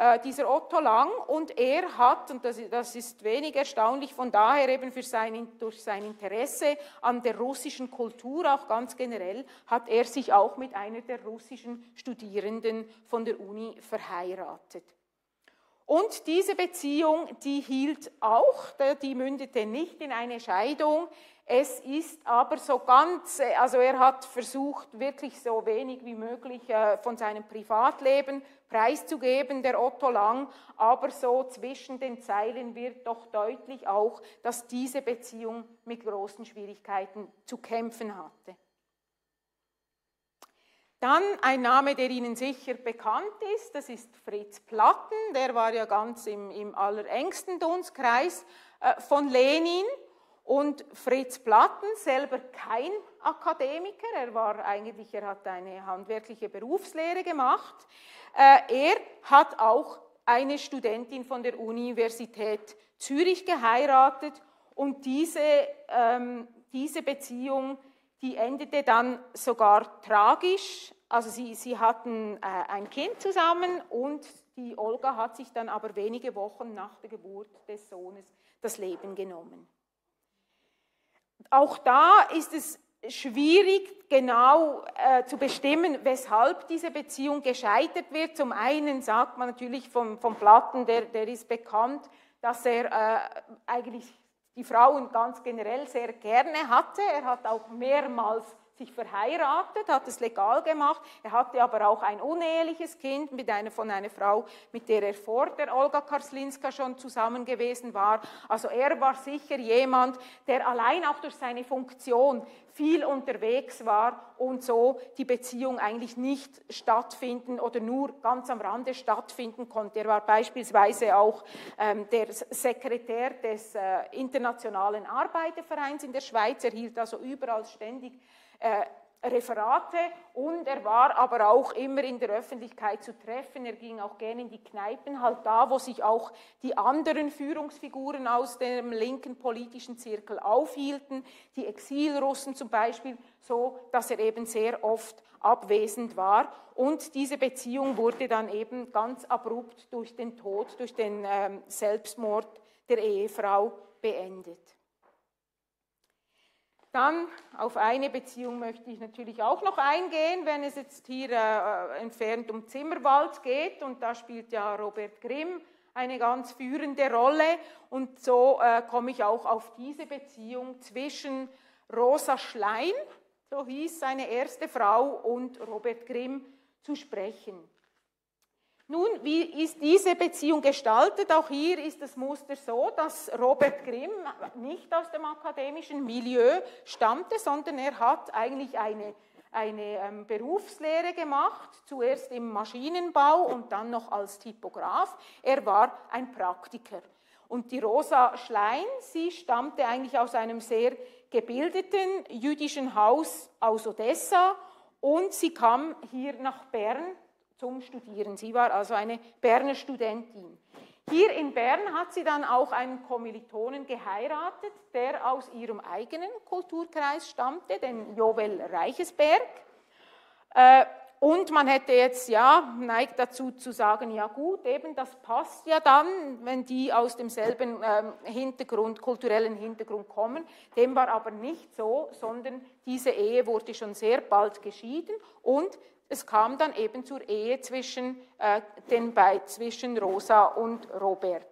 Äh, dieser Otto Lang, und er hat, und das, das, ist wenig erstaunlich, von daher eben für sein, durch sein Interesse an der russischen Kultur auch ganz generell, hat er sich auch mit einer der russischen Studierenden von der Uni verheiratet. Und diese Beziehung, die hielt auch, die mündete nicht in eine Scheidung. Es ist aber so ganz, also er hat versucht, wirklich so wenig wie möglich äh, von seinem Privatleben preiszugeben, der Otto Lang, aber so zwischen den Zeilen wird doch deutlich auch, dass diese Beziehung mit großen Schwierigkeiten zu kämpfen hatte. Dann ein Name, der Ihnen sicher bekannt ist, das ist Fritz Platten, der war ja ganz im, im allerengsten Dunstkreis äh, von Lenin. Und Fritz Platten, selber kein Akademiker, er war eigentlich, er hat eine handwerkliche Berufslehre gemacht. Äh, er hat auch eine Studentin von der Universität Zürich geheiratet und diese, ähm, diese Beziehung die endete dann sogar tragisch. Also sie, sie hatten äh, ein Kind zusammen und die Olga hat sich dann aber wenige Wochen nach der Geburt des Sohnes das Leben genommen. Auch da ist es schwierig genau äh, zu bestimmen, weshalb diese Beziehung gescheitert wird. Zum einen sagt man natürlich vom, vom Platten, der, der ist bekannt dass er äh, eigentlich die Frauen ganz generell sehr gerne hatte. Er hat auch mehrmals sich verheiratet, hat es legal gemacht. Er hatte aber auch ein uneheliches Kind mit einer, von einer Frau, mit der er vor der Olga Karslinska schon zusammen gewesen war. Also er war sicher jemand, der allein auch durch seine Funktion viel unterwegs war und so die Beziehung eigentlich nicht stattfinden oder nur ganz am Rande stattfinden konnte. Er war beispielsweise auch ähm, der Sekretär des äh, Internationalen Arbeitervereins in der Schweiz, er hielt also überall ständig Referate und er war aber auch immer in der Öffentlichkeit zu treffen. Er ging auch gerne in die Kneipen, halt da, wo sich auch die anderen Führungsfiguren aus dem linken politischen Zirkel aufhielten, die Exilrussen zum Beispiel, so dass er eben sehr oft abwesend war. Und diese Beziehung wurde dann eben ganz abrupt durch den Tod, durch den ähm, Selbstmord der Ehefrau beendet. Dann auf eine Beziehung möchte ich natürlich auch noch eingehen, wenn es jetzt hier äh, entfernt um Zimmerwald geht. Und da spielt ja Robert Grimm eine ganz führende Rolle. Und so äh, komme ich auch auf diese Beziehung zwischen Rosa Schlein, so hieß seine erste Frau, und Robert Grimm zu sprechen. Nun, wie ist diese Beziehung gestaltet? Auch hier ist das Muster so, dass Robert Grimm nicht aus dem akademischen Milieu stammte, sondern er hat eigentlich eine, eine ähm, Berufslehre gemacht, zuerst im Maschinenbau und dann noch als Typograf. Er war ein Praktiker. Und die Rosa Schlein, sie stammte eigentlich aus einem sehr gebildeten jüdischen Haus aus Odessa und sie kam hier nach Bern zum Studieren. Sie war also eine Berner Studentin. Hier in Bern hat sie dann auch einen Kommilitonen geheiratet, der aus ihrem eigenen Kulturkreis stammte, den Jovel Reichesberg. Äh, und man hätte jetzt, ja, neigt dazu zu sagen, ja gut, eben das passt ja dann, wenn die aus demselben ähm, Hintergrund, kulturellen Hintergrund kommen. Dem war aber nicht so, sondern diese Ehe wurde schon sehr bald geschieden und es kam dann eben zur Ehe zwischen, äh, den zwischen Rosa und Robert.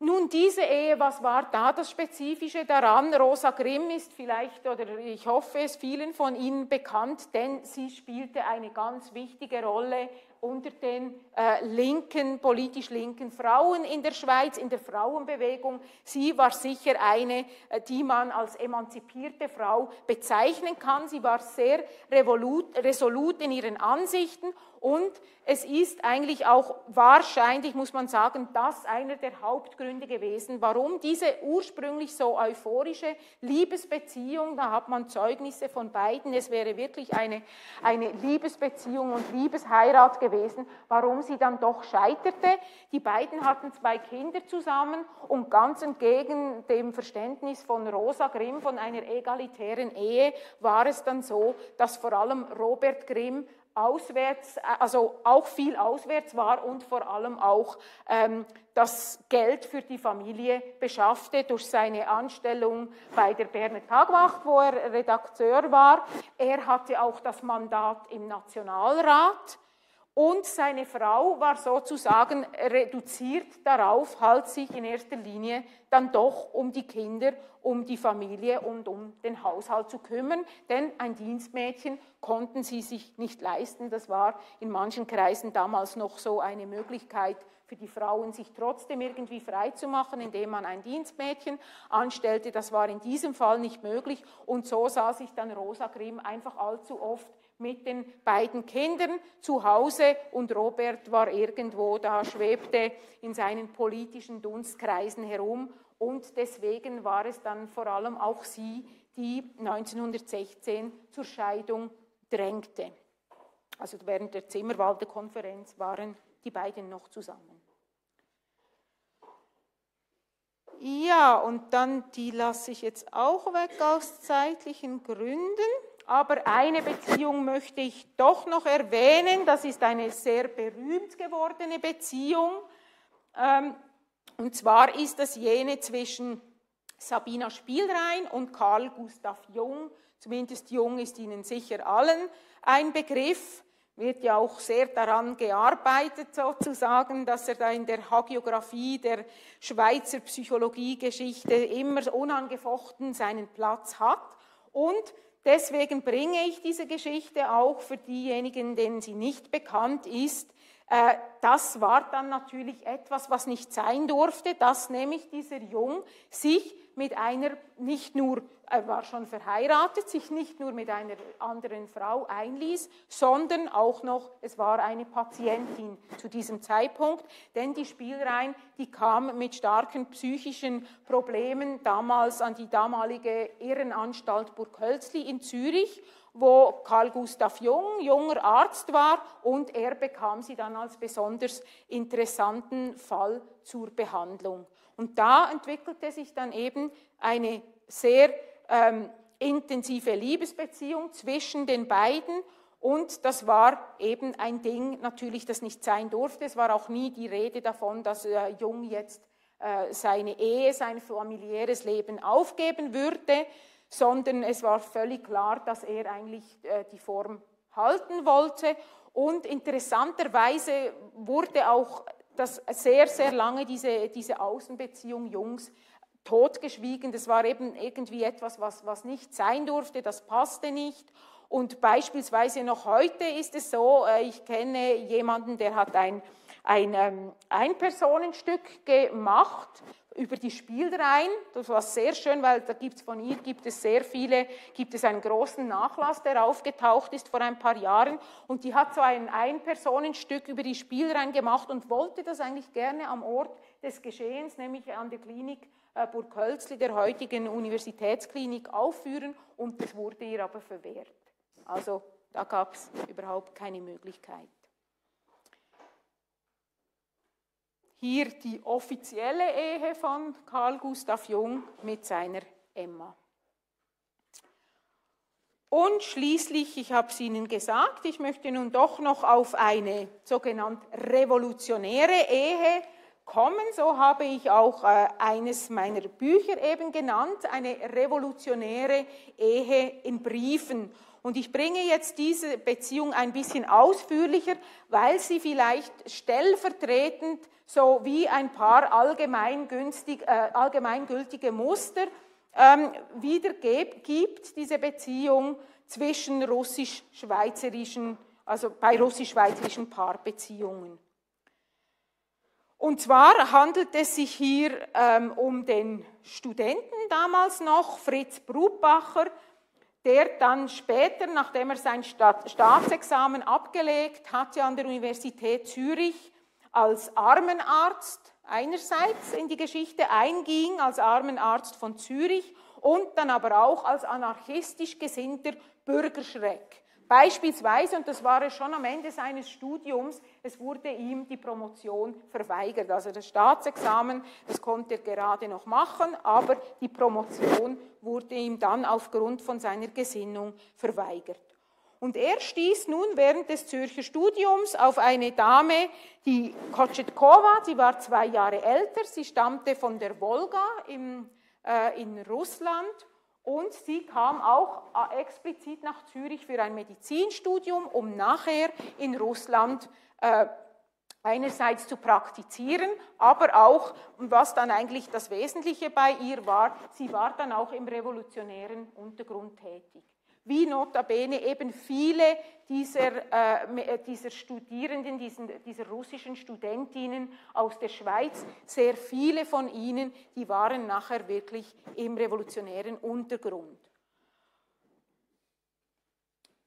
Nun, diese Ehe, was war da das Spezifische daran? Rosa Grimm ist vielleicht, oder ich hoffe es vielen von Ihnen bekannt, denn sie spielte eine ganz wichtige Rolle unter den äh, linken, politisch linken Frauen in der Schweiz, in der Frauenbewegung. Sie war sicher eine, äh, die man als emanzipierte Frau bezeichnen kann. Sie war sehr revolut, resolut in ihren Ansichten und es ist eigentlich auch wahrscheinlich, muss man sagen, das einer der Hauptgründe gewesen, warum diese ursprünglich so euphorische Liebesbeziehung, da hat man Zeugnisse von beiden, es wäre wirklich eine, eine Liebesbeziehung und Liebesheirat gewesen, warum sie dann doch scheiterte. Die beiden hatten zwei Kinder zusammen und ganz entgegen dem Verständnis von Rosa Grimm von einer egalitären Ehe war es dann so, dass vor allem Robert Grimm auswärts, also auch viel auswärts war und vor allem auch ähm, das Geld für die Familie beschaffte durch seine Anstellung bei der Berner Tagwacht, wo er Redakteur war. Er hatte auch das Mandat im Nationalrat und seine Frau war sozusagen reduziert darauf, halt sich in erster Linie dann doch um die Kinder, um die Familie und um den Haushalt zu kümmern, denn ein Dienstmädchen konnten sie sich nicht leisten. Das war in manchen Kreisen damals noch so eine Möglichkeit für die Frauen, sich trotzdem irgendwie frei zu machen, indem man ein Dienstmädchen anstellte. Das war in diesem Fall nicht möglich und so sah sich dann Rosa Grimm einfach allzu oft mit den beiden Kindern zu Hause und Robert war irgendwo da, schwebte in seinen politischen Dunstkreisen herum und deswegen war es dann vor allem auch sie, die 1916 zur Scheidung drängte. Also während der Zimmerwalder Konferenz waren die beiden noch zusammen. Ja, und dann die lasse ich jetzt auch weg aus zeitlichen Gründen. Aber eine Beziehung möchte ich doch noch erwähnen. Das ist eine sehr berühmt gewordene Beziehung. Ähm, und zwar ist das jene zwischen Sabina Spielrein und Karl Gustav Jung. Zumindest Jung ist Ihnen sicher allen ein Begriff. wird ja auch sehr daran gearbeitet, sozusagen, dass er da in der Hagiografie der Schweizer Psychologiegeschichte immer unangefochten seinen Platz hat. Und deswegen bringe ich diese Geschichte auch für diejenigen, denen sie nicht bekannt ist. Äh, das war dann natürlich etwas, was nicht sein durfte, dass nämlich dieser Jung sich mit einer nicht nur, er war schon verheiratet, sich nicht nur mit einer anderen Frau einließ, sondern auch noch, es war eine Patientin zu diesem Zeitpunkt, denn die Spielrein, die kam mit starken psychischen Problemen damals an die damalige Irrenanstalt Burghölzli in Zürich wo Karl Gustav Jung junger Arzt war und er bekam sie dann als besonders interessanten Fall zur Behandlung. Und da entwickelte sich dann eben eine sehr ähm, intensive Liebesbeziehung zwischen den beiden. Und das war eben ein Ding natürlich, das nicht sein durfte. Es war auch nie die Rede davon, dass äh, Jung jetzt äh, seine Ehe, sein familiäres Leben aufgeben würde, sondern es war völlig klar, dass er eigentlich äh, die Form halten wollte. Und interessanterweise wurde auch dass sehr, sehr lange diese, diese Außenbeziehung Jungs totgeschwiegen. Das war eben irgendwie etwas, was, was nicht sein durfte, das passte nicht. Und beispielsweise noch heute ist es so, äh, ich kenne jemanden, der hat ein, ein ähm, Ein-Personenstück gemacht über die Spielreihen. Das war sehr schön, weil da gibt es von ihr gibt es sehr viele, gibt es einen großen Nachlass, der aufgetaucht ist vor ein paar Jahren. Und die hat so ein Ein-Personenstück über die Spielreihen gemacht und wollte das eigentlich gerne am Ort des Geschehens, nämlich an der Klinik äh, Burghölzli, der heutigen Universitätsklinik, aufführen. Und das wurde ihr aber verwehrt. Also da gab es überhaupt keine Möglichkeit. Hier die offizielle Ehe von Karl Gustav Jung mit seiner Emma. Und schließlich, ich habe es Ihnen gesagt, ich möchte nun doch noch auf eine sogenannte revolutionäre Ehe kommen. So habe ich auch äh, eines meiner Bücher eben genannt, eine revolutionäre Ehe in Briefen. Und ich bringe jetzt diese Beziehung ein bisschen ausführlicher, weil sie vielleicht stellvertretend so wie ein paar allgemeingültig, äh, allgemeingültige Muster ähm, wiedergibt, diese Beziehung zwischen russisch-schweizerischen, also bei russisch-schweizerischen Paarbeziehungen. Und zwar handelt es sich hier ähm, um den Studenten damals noch, Fritz Brutbacher, der dann später, nachdem er sein Staatsexamen abgelegt hatte an der Universität Zürich, als Armenarzt einerseits in die Geschichte einging, als Armenarzt von Zürich und dann aber auch als anarchistisch gesinnter Bürgerschreck. Beispielsweise, und das war es schon am Ende seines Studiums, es wurde ihm die Promotion verweigert. Also das Staatsexamen, das konnte er gerade noch machen, aber die Promotion wurde ihm dann aufgrund von seiner Gesinnung verweigert. Und er stieß nun während des Zürcher Studiums auf eine Dame, die Kochetkova, sie war zwei Jahre älter, sie stammte von der Wolga im, äh, in Russland. Und sie kam auch äh, explizit nach Zürich für ein Medizinstudium, um nachher in Russland äh, einerseits zu praktizieren, aber auch, was dann eigentlich das Wesentliche bei ihr war, sie war dann auch im revolutionären Untergrund tätig wie notabene eben viele dieser, äh, dieser Studierenden, diesen, dieser russischen Studentinnen aus der Schweiz, sehr viele von ihnen, die waren nachher wirklich im revolutionären Untergrund.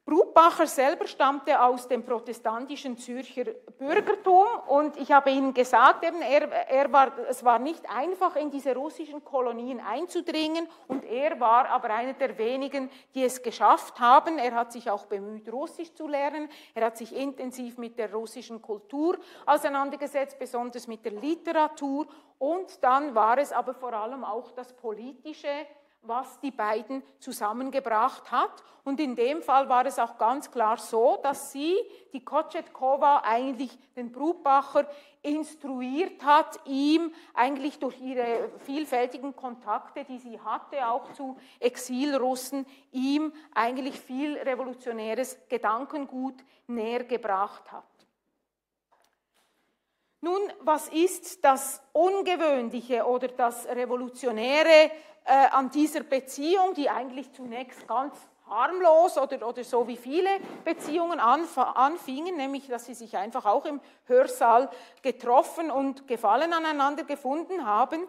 Brutbacher selber stammte aus dem protestantischen Zürcher Bürgertum und ich habe Ihnen gesagt, eben, er, er war, es war nicht einfach, in diese russischen Kolonien einzudringen und er war aber einer der wenigen, die es geschafft haben. Er hat sich auch bemüht, Russisch zu lernen. Er hat sich intensiv mit der russischen Kultur auseinandergesetzt, besonders mit der Literatur und dann war es aber vor allem auch das politische was die beiden zusammengebracht hat. Und in dem Fall war es auch ganz klar so, dass sie, die Kochetkova, eigentlich den Brutbacher instruiert hat, ihm eigentlich durch ihre vielfältigen Kontakte, die sie hatte, auch zu Exilrussen, ihm eigentlich viel revolutionäres Gedankengut näher gebracht hat. Nun, was ist das Ungewöhnliche oder das Revolutionäre äh, an dieser Beziehung, die eigentlich zunächst ganz harmlos oder, oder so wie viele Beziehungen anfingen, nämlich dass sie sich einfach auch im Hörsaal getroffen und Gefallen aneinander gefunden haben.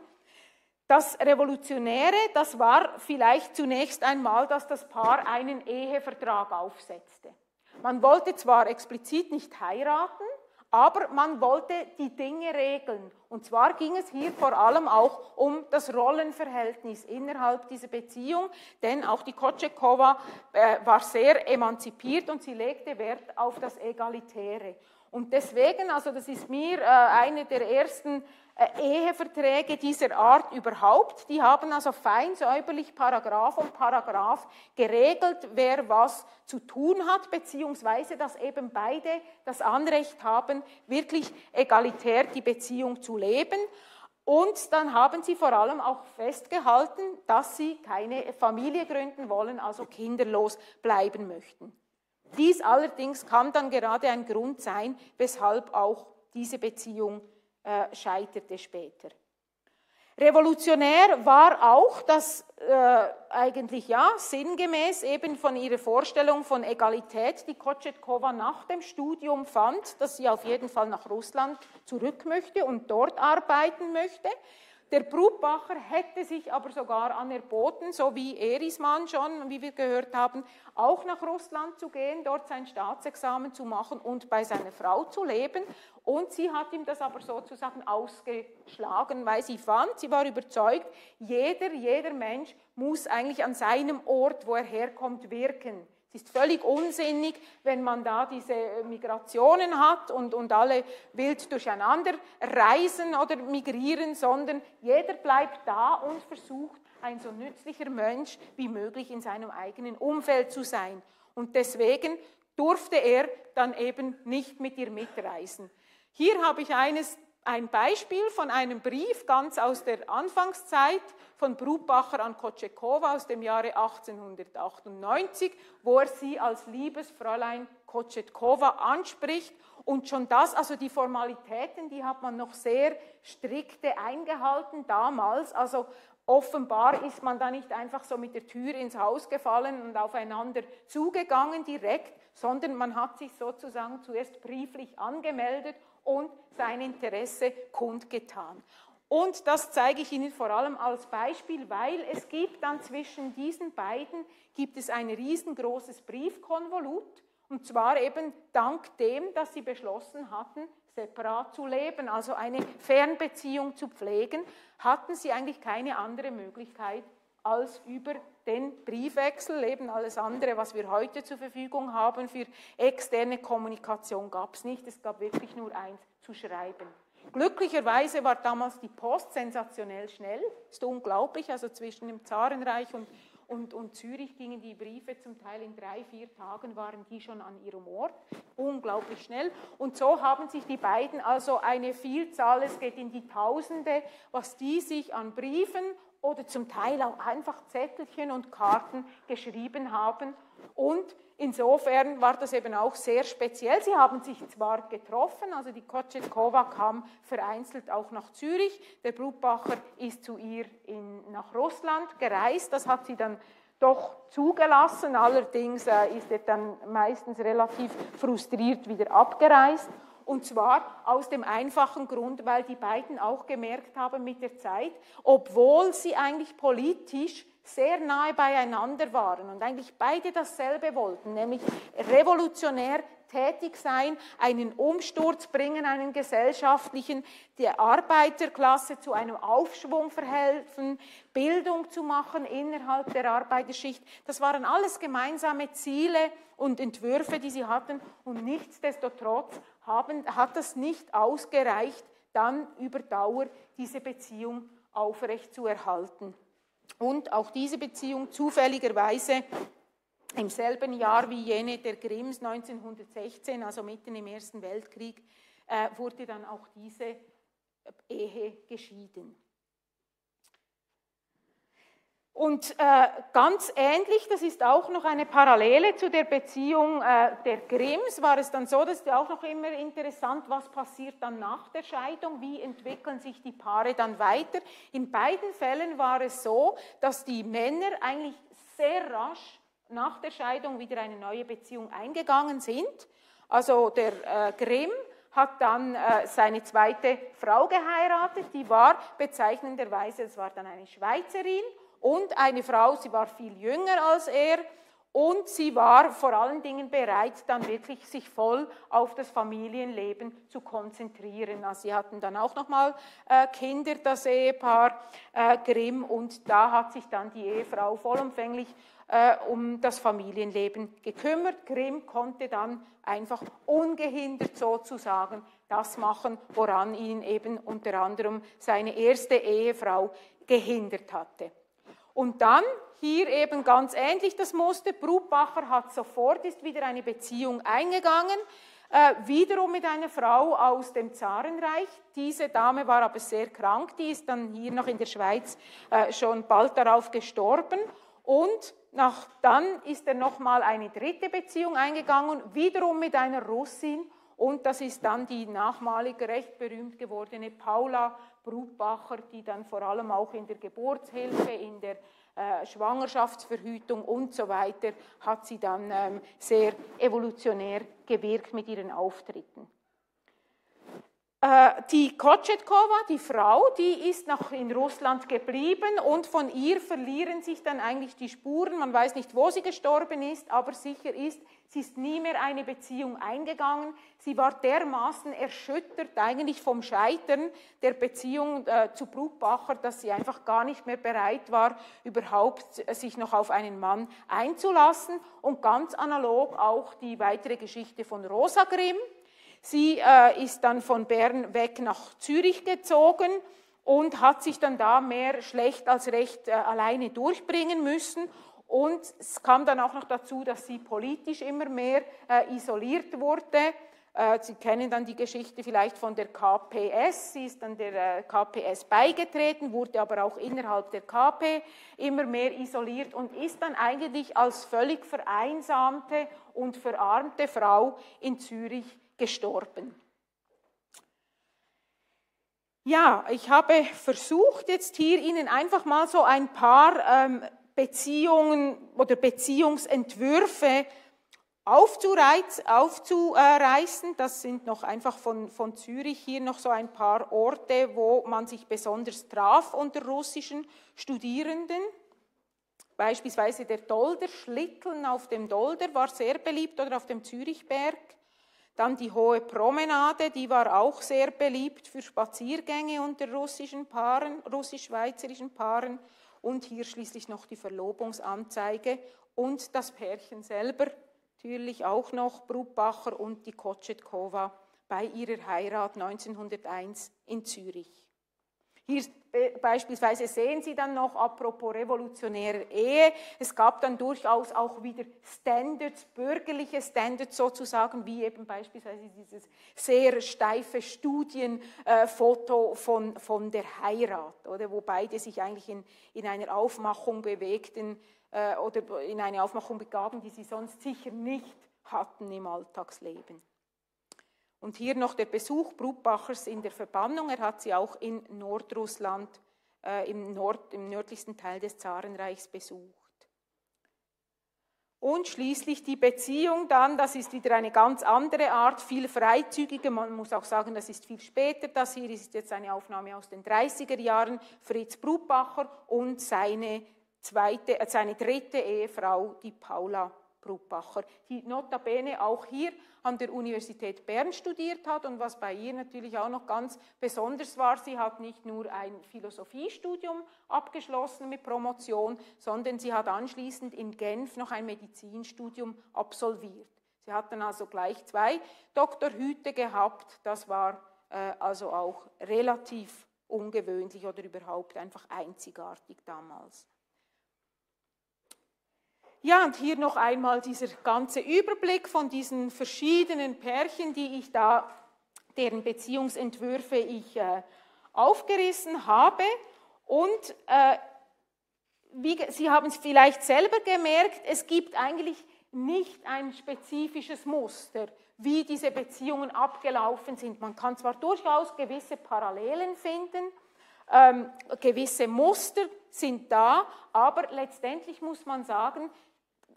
Das Revolutionäre, das war vielleicht zunächst einmal, dass das Paar einen Ehevertrag aufsetzte. Man wollte zwar explizit nicht heiraten, aber man wollte die Dinge regeln. Und zwar ging es hier vor allem auch um das Rollenverhältnis innerhalb dieser Beziehung, denn auch die Kotschekova äh, war sehr emanzipiert und sie legte Wert auf das Egalitäre. Und deswegen, also das ist mir äh, eine der ersten Eheverträge dieser Art überhaupt. Die haben also fein säuberlich Paragraph um Paragraph geregelt, wer was zu tun hat, beziehungsweise dass eben beide das Anrecht haben, wirklich egalitär die Beziehung zu leben. Und dann haben sie vor allem auch festgehalten, dass sie keine Familie gründen wollen, also kinderlos bleiben möchten. Dies allerdings kann dann gerade ein Grund sein, weshalb auch diese Beziehung äh, scheiterte später. Revolutionär war auch, dass äh, eigentlich ja sinngemäß eben von ihrer Vorstellung von Egalität die Kotschetkova nach dem Studium fand, dass sie auf jeden Fall nach Russland zurück möchte und dort arbeiten möchte. Der Brutbacher hätte sich aber sogar anerboten, so wie Erismann schon, wie wir gehört haben, auch nach Russland zu gehen, dort sein Staatsexamen zu machen und bei seiner Frau zu leben. Und sie hat ihm das aber sozusagen ausgeschlagen, weil sie fand, sie war überzeugt, jeder, jeder Mensch muss eigentlich an seinem Ort, wo er herkommt, wirken. Es ist völlig unsinnig, wenn man da diese Migrationen hat und, und alle wild durcheinander reisen oder migrieren, sondern jeder bleibt da und versucht, ein so nützlicher Mensch wie möglich in seinem eigenen Umfeld zu sein. Und deswegen durfte er dann eben nicht mit ihr mitreisen. Hier habe ich eines ein Beispiel von einem Brief ganz aus der Anfangszeit von Brutbacher an Kotschekowa aus dem Jahre 1898, wo er sie als liebes Fräulein Kotschetkova anspricht. Und schon das, also die Formalitäten, die hat man noch sehr strikte eingehalten damals. Also offenbar ist man da nicht einfach so mit der Tür ins Haus gefallen und aufeinander zugegangen direkt, sondern man hat sich sozusagen zuerst brieflich angemeldet und sein Interesse kundgetan. Und das zeige ich Ihnen vor allem als Beispiel, weil es gibt dann zwischen diesen beiden gibt es ein riesengroßes Briefkonvolut und zwar eben dank dem, dass sie beschlossen hatten, separat zu leben, also eine Fernbeziehung zu pflegen, hatten sie eigentlich keine andere Möglichkeit als über den Briefwechsel. Eben alles andere, was wir heute zur Verfügung haben für externe Kommunikation, gab es nicht. Es gab wirklich nur eins zu schreiben. Glücklicherweise war damals die Post sensationell schnell. Ist unglaublich. Also zwischen dem Zarenreich und, und, und Zürich gingen die Briefe zum Teil in drei, vier Tagen waren die schon an ihrem Ort. Unglaublich schnell. Und so haben sich die beiden also eine Vielzahl, es geht in die Tausende, was die sich an Briefen oder zum Teil auch einfach Zettelchen und Karten geschrieben haben. Und insofern war das eben auch sehr speziell. Sie haben sich zwar getroffen, also die Kotschetkova kam vereinzelt auch nach Zürich, der Brutbacher ist zu ihr in, nach Russland gereist, das hat sie dann doch zugelassen, allerdings äh, ist er dann meistens relativ frustriert wieder abgereist. Und zwar aus dem einfachen Grund, weil die beiden auch gemerkt haben mit der Zeit, obwohl sie eigentlich politisch sehr nahe beieinander waren und eigentlich beide dasselbe wollten, nämlich revolutionär tätig sein, einen Umsturz bringen, einen gesellschaftlichen, der Arbeiterklasse zu einem Aufschwung verhelfen, Bildung zu machen innerhalb der Arbeiterschicht. Das waren alles gemeinsame Ziele und Entwürfe, die sie hatten und nichtsdestotrotz haben, hat das nicht ausgereicht, dann über Dauer diese Beziehung aufrecht zu erhalten. Und auch diese Beziehung zufälligerweise im selben Jahr wie jene der Grimms 1916, also mitten im Ersten Weltkrieg, äh, wurde dann auch diese Ehe geschieden. Und äh, ganz ähnlich, das ist auch noch eine Parallele zu der Beziehung äh, der Grimms, war es dann so, das ist auch noch immer interessant, was passiert dann nach der Scheidung, wie entwickeln sich die Paare dann weiter. In beiden Fällen war es so, dass die Männer eigentlich sehr rasch nach der Scheidung wieder eine neue Beziehung eingegangen sind. Also der äh, Grimm hat dann äh, seine zweite Frau geheiratet, die war bezeichnenderweise, es war dann eine Schweizerin und eine Frau, sie war viel jünger als er und sie war vor allen Dingen bereit, dann wirklich sich voll auf das Familienleben zu konzentrieren. Also sie hatten dann auch nochmal äh, Kinder, das Ehepaar äh, Grimm, und da hat sich dann die Ehefrau vollumfänglich äh, um das Familienleben gekümmert. Grimm konnte dann einfach ungehindert sozusagen das machen, woran ihn eben unter anderem seine erste Ehefrau gehindert hatte. Und dann hier eben ganz ähnlich das Muster. Brutbacher hat sofort, ist wieder eine Beziehung eingegangen, äh, wiederum mit einer Frau aus dem Zarenreich. Diese Dame war aber sehr krank, die ist dann hier noch in der Schweiz äh, schon bald darauf gestorben. Und nach, dann ist er nochmal eine dritte Beziehung eingegangen, wiederum mit einer Russin. Und das ist dann die nachmalige, recht berühmt gewordene Paula Brutbacher, die dann vor allem auch in der Geburtshilfe, in der äh, Schwangerschaftsverhütung und so weiter, hat sie dann ähm, sehr evolutionär gewirkt mit ihren Auftritten. Äh, die Kotschetkova, die Frau, die ist noch in Russland geblieben und von ihr verlieren sich dann eigentlich die Spuren. Man weiß nicht, wo sie gestorben ist, aber sicher ist, sie ist nie mehr eine Beziehung eingegangen. Sie war dermaßen erschüttert eigentlich vom Scheitern der Beziehung äh, zu Brutbacher, dass sie einfach gar nicht mehr bereit war, überhaupt sich noch auf einen Mann einzulassen. Und ganz analog auch die weitere Geschichte von Rosa Grimm Sie äh, ist dann von Bern weg nach Zürich gezogen und hat sich dann da mehr schlecht als recht äh, alleine durchbringen müssen. Und es kam dann auch noch dazu, dass sie politisch immer mehr äh, isoliert wurde. Äh, sie kennen dann die Geschichte vielleicht von der KPS. Sie ist dann der äh, KPS beigetreten, wurde aber auch innerhalb der KP immer mehr isoliert und ist dann eigentlich als völlig vereinsamte und verarmte Frau in Zürich gestorben. Ja, ich habe versucht, jetzt hier Ihnen einfach mal so ein paar ähm, Beziehungen oder Beziehungsentwürfe aufzureißen. Das sind noch einfach von, von Zürich hier noch so ein paar Orte, wo man sich besonders traf unter russischen Studierenden. Beispielsweise der Dolder, Schlitteln auf dem Dolder war sehr beliebt oder auf dem Zürichberg. Dann die Hohe Promenade, die war auch sehr beliebt für Spaziergänge unter russischen Paaren, russisch-schweizerischen Paaren. Und hier schließlich noch die Verlobungsanzeige und das Pärchen selber, natürlich auch noch Brutbacher und die Kotschetkova bei ihrer Heirat 1901 in Zürich. Hier beispielsweise sehen Sie dann noch, apropos revolutionäre Ehe, es gab dann durchaus auch wieder Standards, bürgerliche Standards sozusagen, wie eben beispielsweise dieses sehr steife Studienfoto von, von der Heirat, oder, wo beide sich eigentlich in, in einer Aufmachung bewegten äh, oder in eine Aufmachung begaben, die sie sonst sicher nicht hatten im Alltagsleben. Und hier noch der Besuch Brutbachers in der Verbannung. Er hat sie auch in Nordrussland, äh, im, Nord, im nördlichsten Teil des Zarenreichs besucht. Und schließlich die Beziehung dann, das ist wieder eine ganz andere Art, viel freizügiger. Man muss auch sagen, das ist viel später. Das hier ist jetzt eine Aufnahme aus den 30er Jahren. Fritz Brutbacher und seine, zweite, äh, seine dritte Ehefrau, die Paula Brutbacher, die notabene auch hier an der Universität Bern studiert hat und was bei ihr natürlich auch noch ganz besonders war, sie hat nicht nur ein Philosophiestudium abgeschlossen mit Promotion, sondern sie hat anschließend in Genf noch ein Medizinstudium absolviert. Sie hat dann also gleich zwei Doktorhüte gehabt, das war äh, also auch relativ ungewöhnlich oder überhaupt einfach einzigartig damals. Ja, und hier noch einmal dieser ganze Überblick von diesen verschiedenen Pärchen, die ich da, deren Beziehungsentwürfe ich äh, aufgerissen habe. Und äh, wie, Sie haben es vielleicht selber gemerkt, es gibt eigentlich nicht ein spezifisches Muster, wie diese Beziehungen abgelaufen sind. Man kann zwar durchaus gewisse Parallelen finden, ähm, gewisse Muster sind da, aber letztendlich muss man sagen,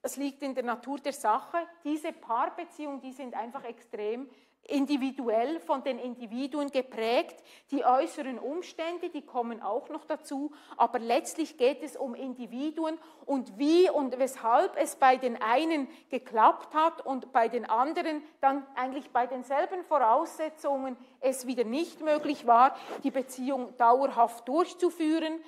es liegt in der Natur der Sache, diese Paarbeziehungen, die sind einfach extrem individuell von den Individuen geprägt. Die äußeren Umstände, die kommen auch noch dazu, aber letztlich geht es um Individuen und wie und weshalb es bei den einen geklappt hat und bei den anderen dann eigentlich bei denselben Voraussetzungen es wieder nicht möglich war, die Beziehung dauerhaft durchzuführen.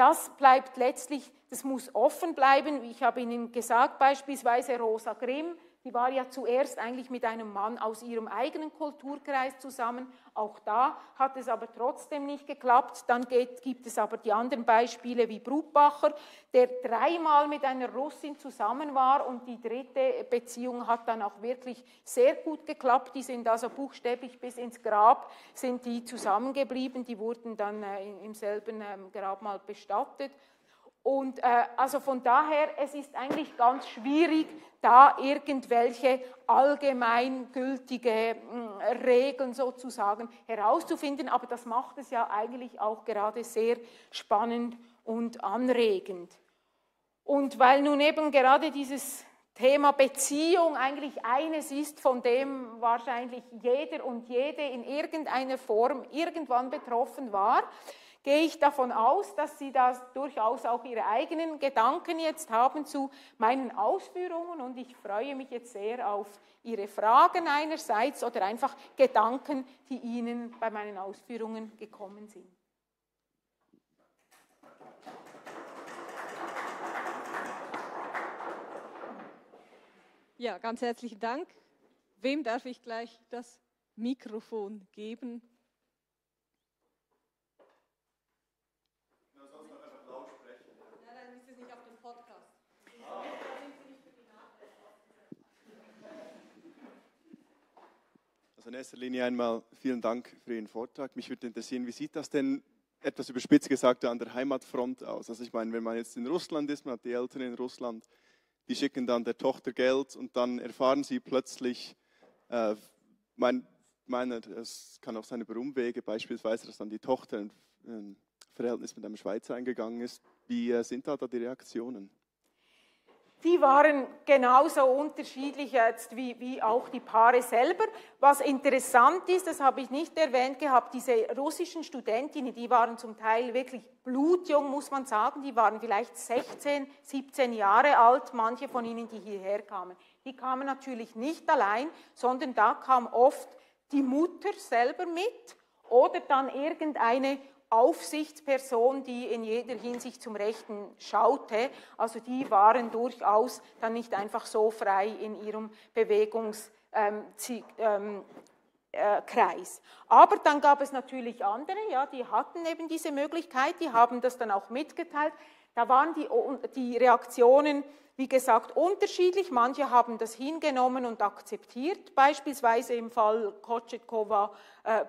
Das bleibt letztlich, das muss offen bleiben. Ich habe Ihnen gesagt, beispielsweise Rosa Grimm, die war ja zuerst eigentlich mit einem Mann aus ihrem eigenen Kulturkreis zusammen. Auch da hat es aber trotzdem nicht geklappt. Dann geht, gibt es aber die anderen Beispiele wie Brutbacher, der dreimal mit einer Russin zusammen war und die dritte Beziehung hat dann auch wirklich sehr gut geklappt. Die sind also buchstäblich bis ins Grab sind die zusammengeblieben. Die wurden dann äh, im selben ähm, Grabmal bestattet. Und äh, also von daher, es ist eigentlich ganz schwierig, da irgendwelche allgemeingültige mh, hm, Regeln sozusagen herauszufinden. Aber das macht es ja eigentlich auch gerade sehr spannend und anregend. Und weil nun eben gerade dieses Thema Beziehung eigentlich eines ist, von dem wahrscheinlich jeder und jede in irgendeiner Form irgendwann betroffen war, gehe ich davon aus, dass Sie da durchaus auch Ihre eigenen Gedanken jetzt haben zu meinen Ausführungen und ich freue mich jetzt sehr auf Ihre Fragen einerseits oder einfach Gedanken, die Ihnen bei meinen Ausführungen gekommen sind. Ja, ganz herzlichen Dank. Wem darf ich gleich das Mikrofon geben? In erster Linie einmal vielen Dank für Ihren Vortrag. Mich würde interessieren, wie sieht das denn etwas überspitzt gesagt an der Heimatfront aus? Also ich meine, wenn man jetzt in Russland ist, man hat die Eltern in Russland, die schicken dann der Tochter Geld und dann erfahren sie plötzlich, äh, mein, meine, es kann auch sein über Umwege beispielsweise, dass dann die Tochter ein, ein Verhältnis mit einem Schweizer eingegangen ist. Wie äh, sind da, da die Reaktionen? Die waren genauso unterschiedlich jetzt wie, wie auch die Paare selber. Was interessant ist, das habe ich nicht erwähnt gehabt, diese russischen Studentinnen, die waren zum Teil wirklich blutjung, muss man sagen. Die waren vielleicht 16, 17 Jahre alt, manche von ihnen, die hierher kamen. Die kamen natürlich nicht allein, sondern da kam oft die Mutter selber mit oder dann irgendeine Aufsichtsperson, die in jeder Hinsicht zum Rechten schaute. Also die waren durchaus dann nicht einfach so frei in ihrem Bewegungskreis. Ähm, äh, Aber dann gab es natürlich andere, ja, die hatten eben diese Möglichkeit, die haben das dann auch mitgeteilt. Da waren die, die Reaktionen wie gesagt, unterschiedlich. Manche haben das hingenommen und akzeptiert. Beispielsweise im Fall Kotschetkova äh,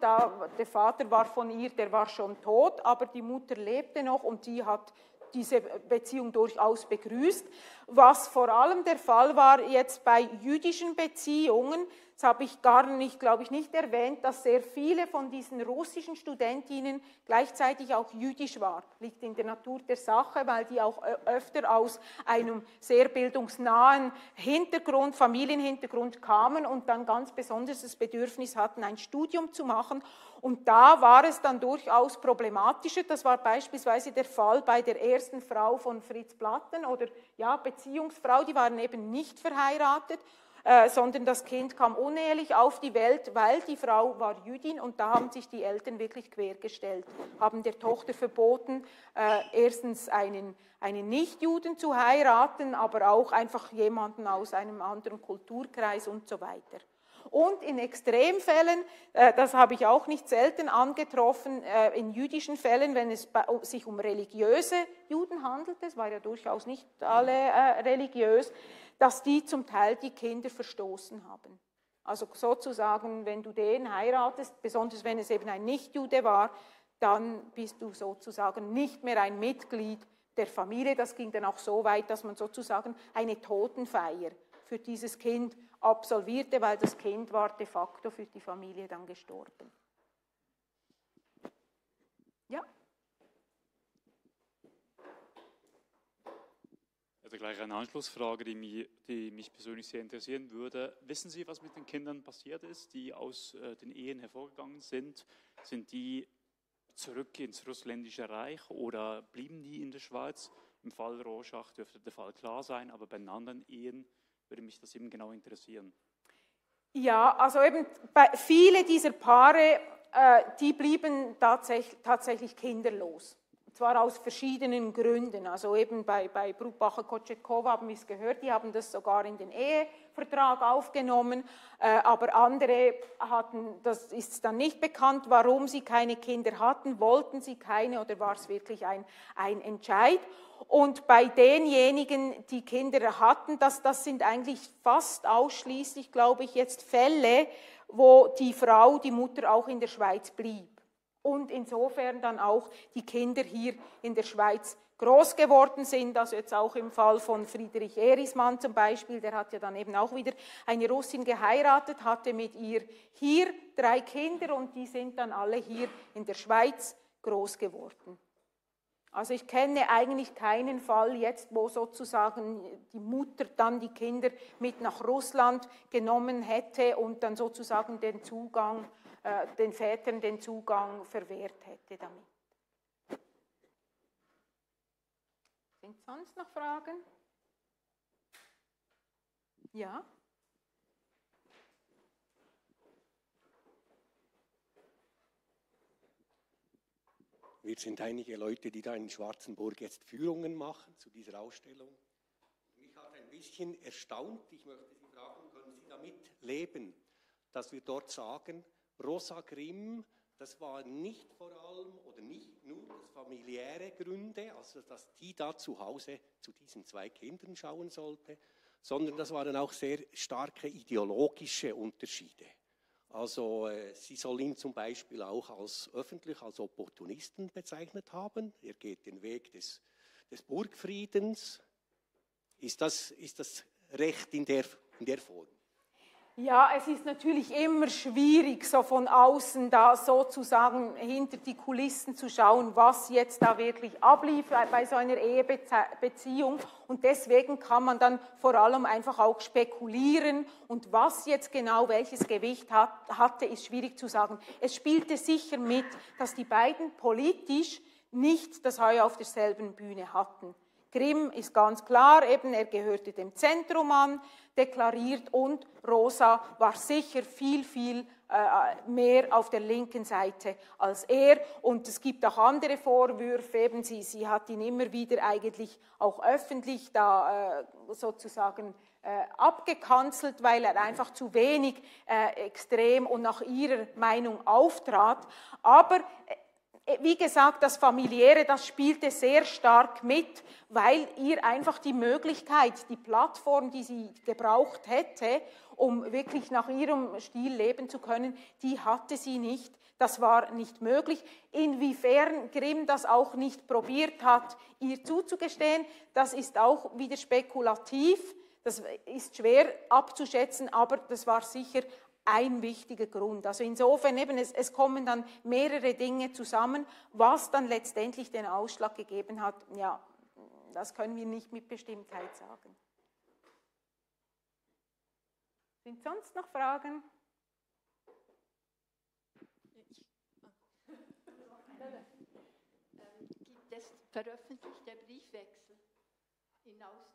da, der Vater war von ihr, der war schon tot, aber die Mutter lebte noch und die hat diese Beziehung durchaus begrüßt. Was vor allem der Fall war jetzt bei jüdischen Beziehungen, das habe ich gar nicht, glaube ich, nicht erwähnt, dass sehr viele von diesen russischen Studentinnen gleichzeitig auch jüdisch waren. Liegt in der Natur der Sache, weil die auch öfter aus einem sehr bildungsnahen Hintergrund, Familienhintergrund kamen und dann ganz besonders das Bedürfnis hatten, ein Studium zu machen. Und da war es dann durchaus problematischer. Das war beispielsweise der Fall bei der ersten Frau von Fritz Platten oder ja, Beziehungsfrau, die waren eben nicht verheiratet äh, sondern das Kind kam unehelich auf die Welt, weil die Frau war Jüdin und da haben sich die Eltern wirklich quergestellt, haben der Tochter verboten, äh, erstens einen, einen Nichtjuden zu heiraten, aber auch einfach jemanden aus einem anderen Kulturkreis und so weiter. Und in Extremfällen, äh, das habe ich auch nicht selten angetroffen, äh, in jüdischen Fällen, wenn es sich um religiöse Juden handelt, es war ja durchaus nicht alle religiös, dass die zum Teil die Kinder verstoßen haben. Also sozusagen, wenn du den heiratest, besonders wenn es eben ein Nichtjude war, dann bist du sozusagen nicht mehr ein Mitglied der Familie. Das ging dann auch so weit, dass man sozusagen eine Totenfeier für dieses Kind absolvierte, weil das Kind war de facto für die Familie dann gestorben. Ja. Also gleich eine Anschlussfrage, die mich, die mich, persönlich sehr interessieren würde. Wissen Sie, was mit den Kindern passiert ist, die aus äh, den Ehen hervorgegangen sind? Sind die zurück ins Russländische Reich oder blieben die in der Schweiz? Im Fall Rorschach dürfte der Fall klar sein, aber bei anderen Ehen würde mich das eben genau interessieren. Ja, also eben bei viele dieser Paare, äh, die blieben tatsächlich, tatsächlich kinderlos zwar aus verschiedenen Gründen. Also eben bei, bei Brubacher Kotschetkova haben wir es gehört, die haben das sogar in den Ehevertrag aufgenommen, äh, aber andere hatten, das ist dann nicht bekannt, warum sie keine Kinder hatten, wollten sie keine oder war es wirklich ein, ein Entscheid. Und bei denjenigen, die Kinder hatten, das, das sind eigentlich fast ausschließlich, glaube ich, jetzt Fälle, wo die Frau, die Mutter auch in der Schweiz blieb und insofern dann auch die Kinder hier in der Schweiz groß geworden sind. Also jetzt auch im Fall von Friedrich Erismann zum Beispiel, der hat ja dann eben auch wieder eine Russin geheiratet, hatte mit ihr hier drei Kinder und die sind dann alle hier in der Schweiz groß geworden. Also ich kenne eigentlich keinen Fall jetzt, wo sozusagen die Mutter dann die Kinder mit nach Russland genommen hätte und dann sozusagen den Zugang äh, den Vätern den Zugang verwehrt hätte damit. Sind sonst noch Fragen? Ja? Wir sind einige Leute, die da in Schwarzenburg jetzt Führungen machen zu dieser Ausstellung. Mich hat ein bisschen erstaunt, ich möchte Sie fragen, können Sie damit leben, dass wir dort sagen, Rosa Grimm, das war nicht vor allem oder nicht nur das familiäre Gründe, also dass die da zu Hause zu diesen zwei Kindern schauen sollte, sondern das waren auch sehr starke ideologische Unterschiede. Also äh, sie soll ihn zum Beispiel auch als öffentlich als Opportunisten bezeichnet haben. Er geht den Weg des, des Burgfriedens. Ist das, ist das recht in der, in der Form? Ja, es ist natürlich immer schwierig, so von außen da sozusagen hinter die Kulissen zu schauen, was jetzt da wirklich ablief bei so einer Ehebeziehung. Und deswegen kann man dann vor allem einfach auch spekulieren. Und was jetzt genau welches Gewicht hat, hatte, ist schwierig zu sagen. Es spielte sicher mit, dass die beiden politisch nicht das Heu auf derselben Bühne hatten. Grimm ist ganz klar, eben er gehörte dem Zentrum an, deklariert und Rosa war sicher viel, viel äh, mehr auf der linken Seite als er. Und es gibt auch andere Vorwürfe, eben sie, sie hat ihn immer wieder eigentlich auch öffentlich da äh, sozusagen äh, abgekanzelt, weil er einfach zu wenig äh, extrem und nach ihrer Meinung auftrat. Aber wie gesagt, das familiäre, das spielte sehr stark mit, weil ihr einfach die Möglichkeit, die Plattform, die sie gebraucht hätte, um wirklich nach ihrem Stil leben zu können, die hatte sie nicht. Das war nicht möglich. Inwiefern Grimm das auch nicht probiert hat, ihr zuzugestehen, das ist auch wieder spekulativ. Das ist schwer abzuschätzen, aber das war sicher ein wichtiger Grund. Also insofern eben, es, es, kommen dann mehrere Dinge zusammen, was dann letztendlich den Ausschlag gegeben hat, ja, das können wir nicht mit Bestimmtheit sagen. Sind sonst noch Fragen? Gibt es veröffentlichte Briefwechsel in Auszügen?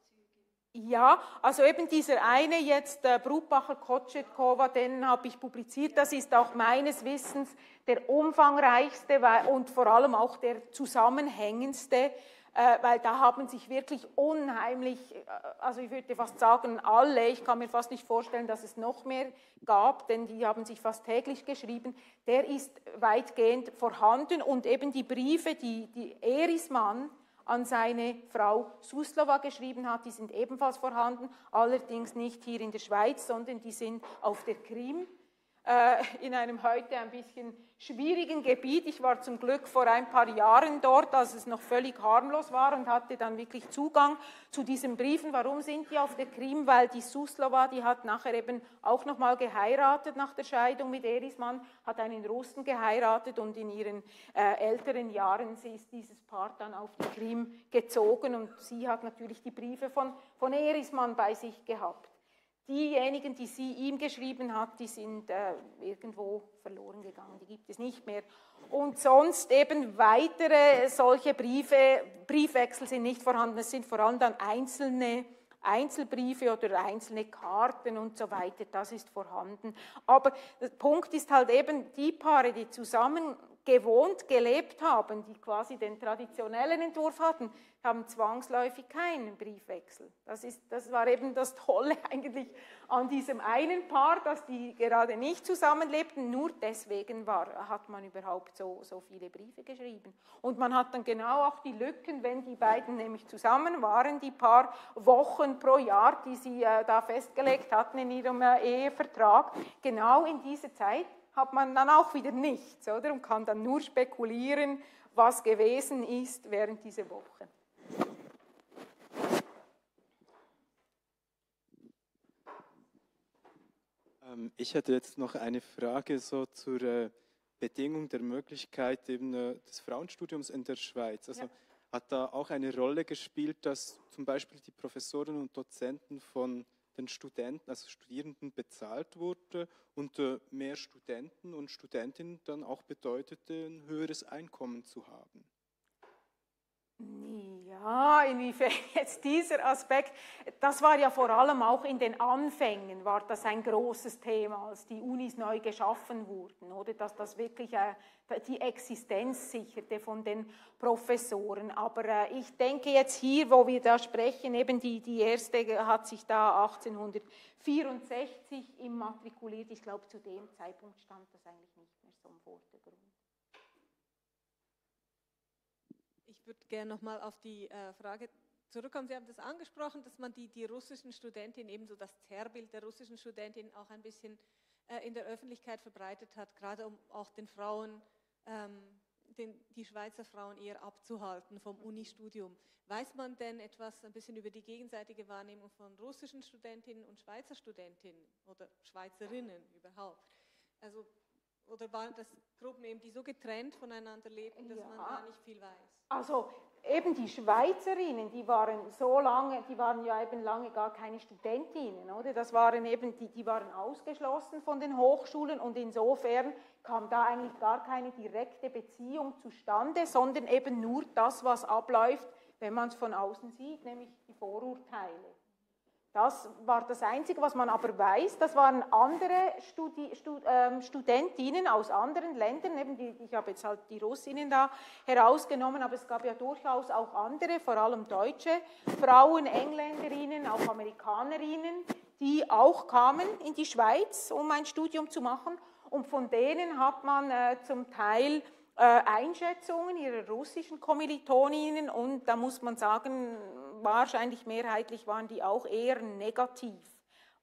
Ja, also eben dieser eine jetzt, äh, Brutbacher Kotschetkova, den habe ich publiziert. Das ist auch meines Wissens der umfangreichste und vor allem auch der zusammenhängendste äh, weil da haben sich wirklich unheimlich, äh, also ich würde fast sagen alle, ich kann mir fast nicht vorstellen, dass es noch mehr gab, denn die haben sich fast täglich geschrieben, der ist weitgehend vorhanden und eben die Briefe, die, die Erismann an seine Frau Suslova geschrieben hat, die sind ebenfalls vorhanden, allerdings nicht hier in der Schweiz, sondern die sind auf der Krim in einem heute ein bisschen schwierigen Gebiet. Ich war zum Glück vor ein paar Jahren dort, als es noch völlig harmlos war und hatte dann wirklich Zugang zu diesen Briefen. Warum sind die auf der Krim? Weil die Suslova, die hat nachher eben auch nochmal geheiratet nach der Scheidung mit Erismann, hat einen Russen geheiratet und in ihren äh, älteren Jahren sie ist dieses Paar dann auf die Krim gezogen und sie hat natürlich die Briefe von, von Erismann bei sich gehabt. Diejenigen, die sie ihm geschrieben hat, die sind äh, irgendwo verloren gegangen, die gibt es nicht mehr. Und sonst eben weitere solche Briefe, Briefwechsel sind nicht vorhanden, es sind vor allem dann einzelne Einzelbriefe oder einzelne Karten und so weiter, das ist vorhanden. Aber der Punkt ist halt eben, die Paare, die zusammen gewohnt, gelebt haben, die quasi den traditionellen Entwurf hatten, haben zwangsläufig keinen Briefwechsel. Das, ist, das war eben das Tolle eigentlich an diesem einen Paar, dass die gerade nicht zusammenlebten. Nur deswegen war, hat man überhaupt so, so viele Briefe geschrieben. Und man hat dann genau auch die Lücken, wenn die beiden nämlich zusammen waren, die paar Wochen pro Jahr, die sie äh, da festgelegt hatten in ihrem äh, Ehevertrag, genau in dieser Zeit hat man dann auch wieder nichts, oder? Und kann dann nur spekulieren, was gewesen ist während dieser Woche. Ich hätte jetzt noch eine Frage so zur äh, Bedingung der Möglichkeit eben äh, des Frauenstudiums in der Schweiz. Also ja. hat da auch eine Rolle gespielt, dass zum Beispiel die Professoren und Dozenten von den Studenten, also Studierenden bezahlt wurde und äh, mehr Studenten und Studentinnen dann auch bedeutete, ein höheres Einkommen zu haben. Ja, inwiefern jetzt dieser Aspekt, das war ja vor allem auch in den Anfängen, war das ein großes Thema, als die Unis neu geschaffen wurden, oder dass das wirklich äh, die Existenz sicherte von den Professoren. Aber äh, ich denke jetzt hier, wo wir da sprechen, eben die, die erste hat sich da 1864 immatrikuliert. Ich glaube, zu dem Zeitpunkt stand das eigentlich nicht mehr so im Vordergrund. Ich würde gerne nochmal auf die äh, Frage zurückkommen. Sie haben das angesprochen, dass man die, die russischen Studentinnen, ebenso das Zerrbild der russischen Studentin auch ein bisschen äh, in der Öffentlichkeit verbreitet hat, gerade um auch den Frauen, ähm, den, die Schweizer Frauen eher abzuhalten vom Unistudium. Weiß man denn etwas ein bisschen über die gegenseitige Wahrnehmung von russischen Studentinnen und Schweizer Studentinnen oder Schweizerinnen überhaupt? Also, oder waren das Gruppen eben, die so getrennt voneinander lebten, dass ja. man gar nicht viel weiß? Also eben die Schweizerinnen, die waren so lange, die waren ja eben lange gar keine Studentinnen, oder? Das waren eben, die, die waren ausgeschlossen von den Hochschulen und insofern kam da eigentlich gar keine direkte Beziehung zustande, sondern eben nur das, was abläuft, wenn man es von außen sieht, nämlich die Vorurteile. Das war das Einzige, was man aber weiß. Das waren andere Studi Stud ähm, Studentinnen aus anderen Ländern. Eben die, ich habe jetzt halt die Russinnen da herausgenommen, aber es gab ja durchaus auch andere, vor allem deutsche Frauen, Engländerinnen, auch Amerikanerinnen, die auch kamen in die Schweiz, um ein Studium zu machen. Und von denen hat man äh, zum Teil äh, Einschätzungen ihrer russischen Kommilitoninnen und da muss man sagen, wahrscheinlich mehrheitlich waren die auch eher negativ.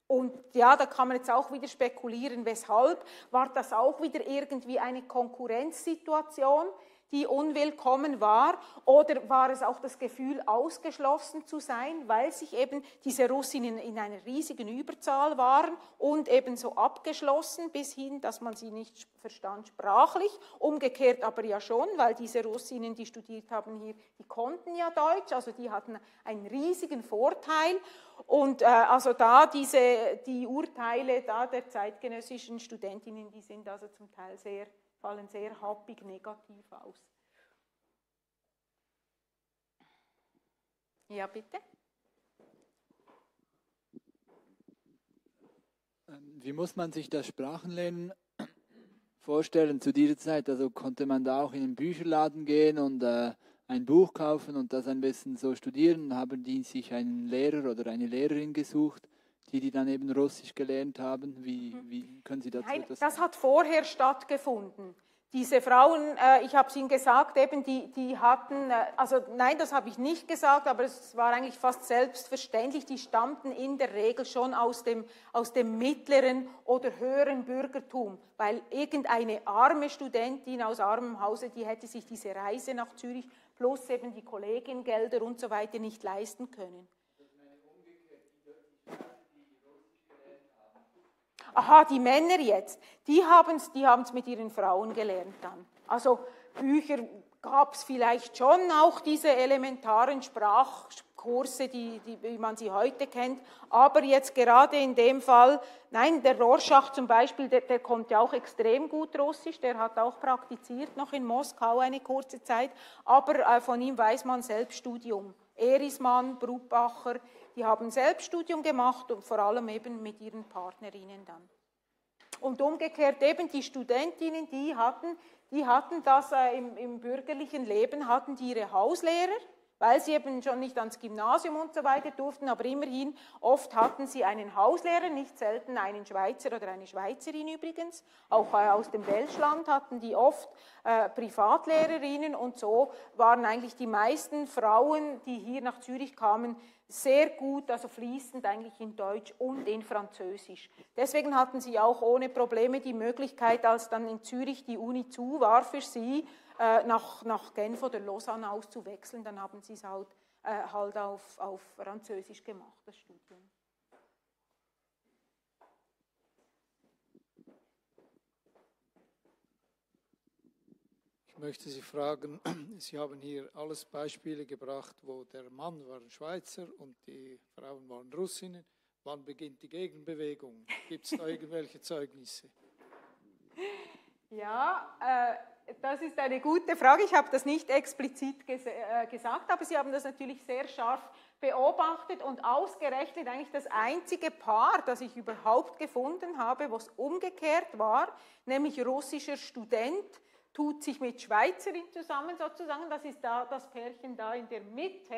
Und ja, da kann man jetzt auch wieder spekulieren, weshalb. War das auch wieder irgendwie eine Konkurrenzsituation? Die unwillkommen war? Oder war es auch das Gefühl, ausgeschlossen zu sein, weil sich eben diese Russinnen in einer riesigen Überzahl waren und eben so abgeschlossen bis hin, dass man sie nicht verstand sprachlich, umgekehrt aber ja schon, weil diese Russinnen, die studiert haben hier, die konnten ja Deutsch, also die hatten einen riesigen Vorteil und äh, also da diese, die Urteile da der zeitgenössischen Studentinnen, die sind also zum Teil sehr fallen sehr happig negativ aus. Ja, bitte. Ähm, wie muss man sich das Sprachenlernen vorstellen zu dieser Zeit? Also konnte man da auch in den Bücherladen gehen und äh, ein Buch kaufen und das ein bisschen so studieren, haben die sich einen Lehrer oder eine Lehrerin gesucht, die die dann eben Russisch gelernt haben. Wie, Mhm. wie können Sie dazu Nein, etwas das hat vorher stattgefunden. Diese Frauen, äh, ich habe es Ihnen gesagt, eben die, die hatten, äh, also nein, das habe ich nicht gesagt, aber es war eigentlich fast selbstverständlich, die stammten in der Regel schon aus dem, aus dem mittleren oder höheren Bürgertum, weil irgendeine arme Studentin aus armem Hause, die hätte sich diese Reise nach Zürich plus eben die Kollegiengelder und so weiter nicht leisten können. Aha, die Männer jetzt, die haben es die haben's mit ihren Frauen gelernt dann. Also Bücher gab es vielleicht schon auch diese elementaren Sprachkurse, die, die, wie man sie heute kennt, aber jetzt gerade in dem Fall, nein, der Rorschach zum Beispiel, der, der konnte auch extrem gut Russisch, der hat auch praktiziert noch in Moskau eine kurze Zeit, aber äh, von ihm weiß man Selbststudium. Erismann, Brubacher, die haben Selbststudium gemacht und vor allem eben mit ihren Partnerinnen dann. Und umgekehrt eben die Studentinnen, die hatten, die hatten das äh, im, im bürgerlichen Leben, hatten die ihre Hauslehrer, weil sie eben schon nicht ans Gymnasium und so weiter durften, aber immerhin oft hatten sie einen Hauslehrer, nicht selten einen Schweizer oder eine Schweizerin übrigens. Auch äh, aus dem Welschland hatten die oft äh, Privatlehrerinnen und so waren eigentlich die meisten Frauen, die hier nach Zürich kamen, sehr gut, also fließend eigentlich in Deutsch und in Französisch. Deswegen hatten sie auch ohne Probleme die Möglichkeit, als dann in Zürich die Uni zu war für sie, äh, nach, nach Genf oder Lausanne auszuwechseln. Dann haben sie es halt, äh, halt auf, auf Französisch gemacht, das Studium. Ich möchte Sie fragen, Sie haben hier alles Beispiele gebracht, wo der Mann war ein Schweizer und die Frauen waren Russinnen. Wann beginnt die Gegenbewegung? Gibt es da irgendwelche Zeugnisse? Ja, äh, das ist eine gute Frage. Ich habe das nicht explizit ges äh, gesagt, aber Sie haben das natürlich sehr scharf beobachtet und ausgerechnet eigentlich das einzige Paar, das ich überhaupt gefunden habe, was umgekehrt war, nämlich russischer Student, tut sich mit Schweizerin zusammen sozusagen. Das ist da das Pärchen da in der Mitte.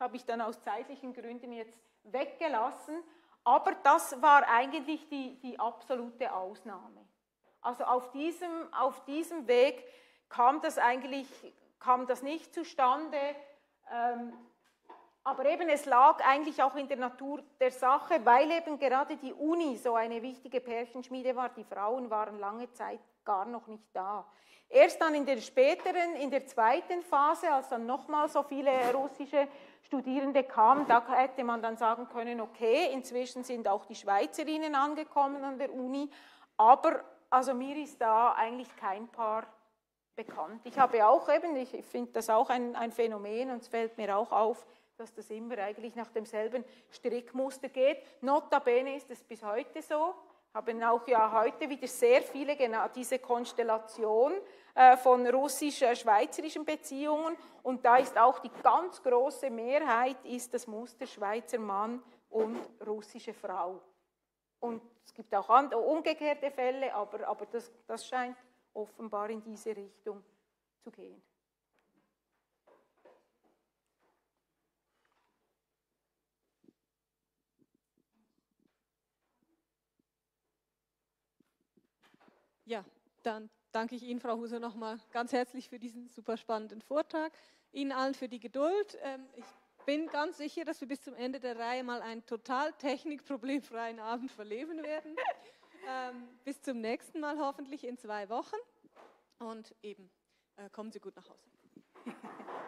Habe ich dann aus zeitlichen Gründen jetzt weggelassen. Aber das war eigentlich die, die absolute Ausnahme. Also auf diesem, auf diesem Weg kam das eigentlich kam das nicht zustande. Ähm, aber eben es lag eigentlich auch in der Natur der Sache, weil eben gerade die Uni so eine wichtige Pärchenschmiede war. Die Frauen waren lange Zeit gar noch nicht da. Erst dann in der späteren, in der zweiten Phase, als dann nochmal so viele russische Studierende kamen, da hätte man dann sagen können, okay, inzwischen sind auch die Schweizerinnen angekommen an der Uni, aber also mir ist da eigentlich kein Paar bekannt. Ich habe auch eben, ich finde das auch ein, ein Phänomen und es fällt mir auch auf, dass das immer eigentlich nach demselben Strickmuster geht. Notabene ist es bis heute so, haben auch ja heute wieder sehr viele genau diese Konstellation äh, von russisch-schweizerischen Beziehungen und da ist auch die ganz große Mehrheit ist das Muster Schweizer Mann und russische Frau. Und es gibt auch andere, umgekehrte Fälle, aber, aber das, das scheint offenbar in diese Richtung zu gehen. Ja, dann danke ich Ihnen, Frau Huser, nochmal ganz herzlich für diesen super spannenden Vortrag. Ihnen allen für die Geduld. Ähm, ich bin ganz sicher, dass wir bis zum Ende der Reihe mal einen total technikproblemfreien Abend verleben werden. Ähm, bis zum nächsten Mal hoffentlich in zwei Wochen. Und eben, äh, kommen Sie gut nach Hause.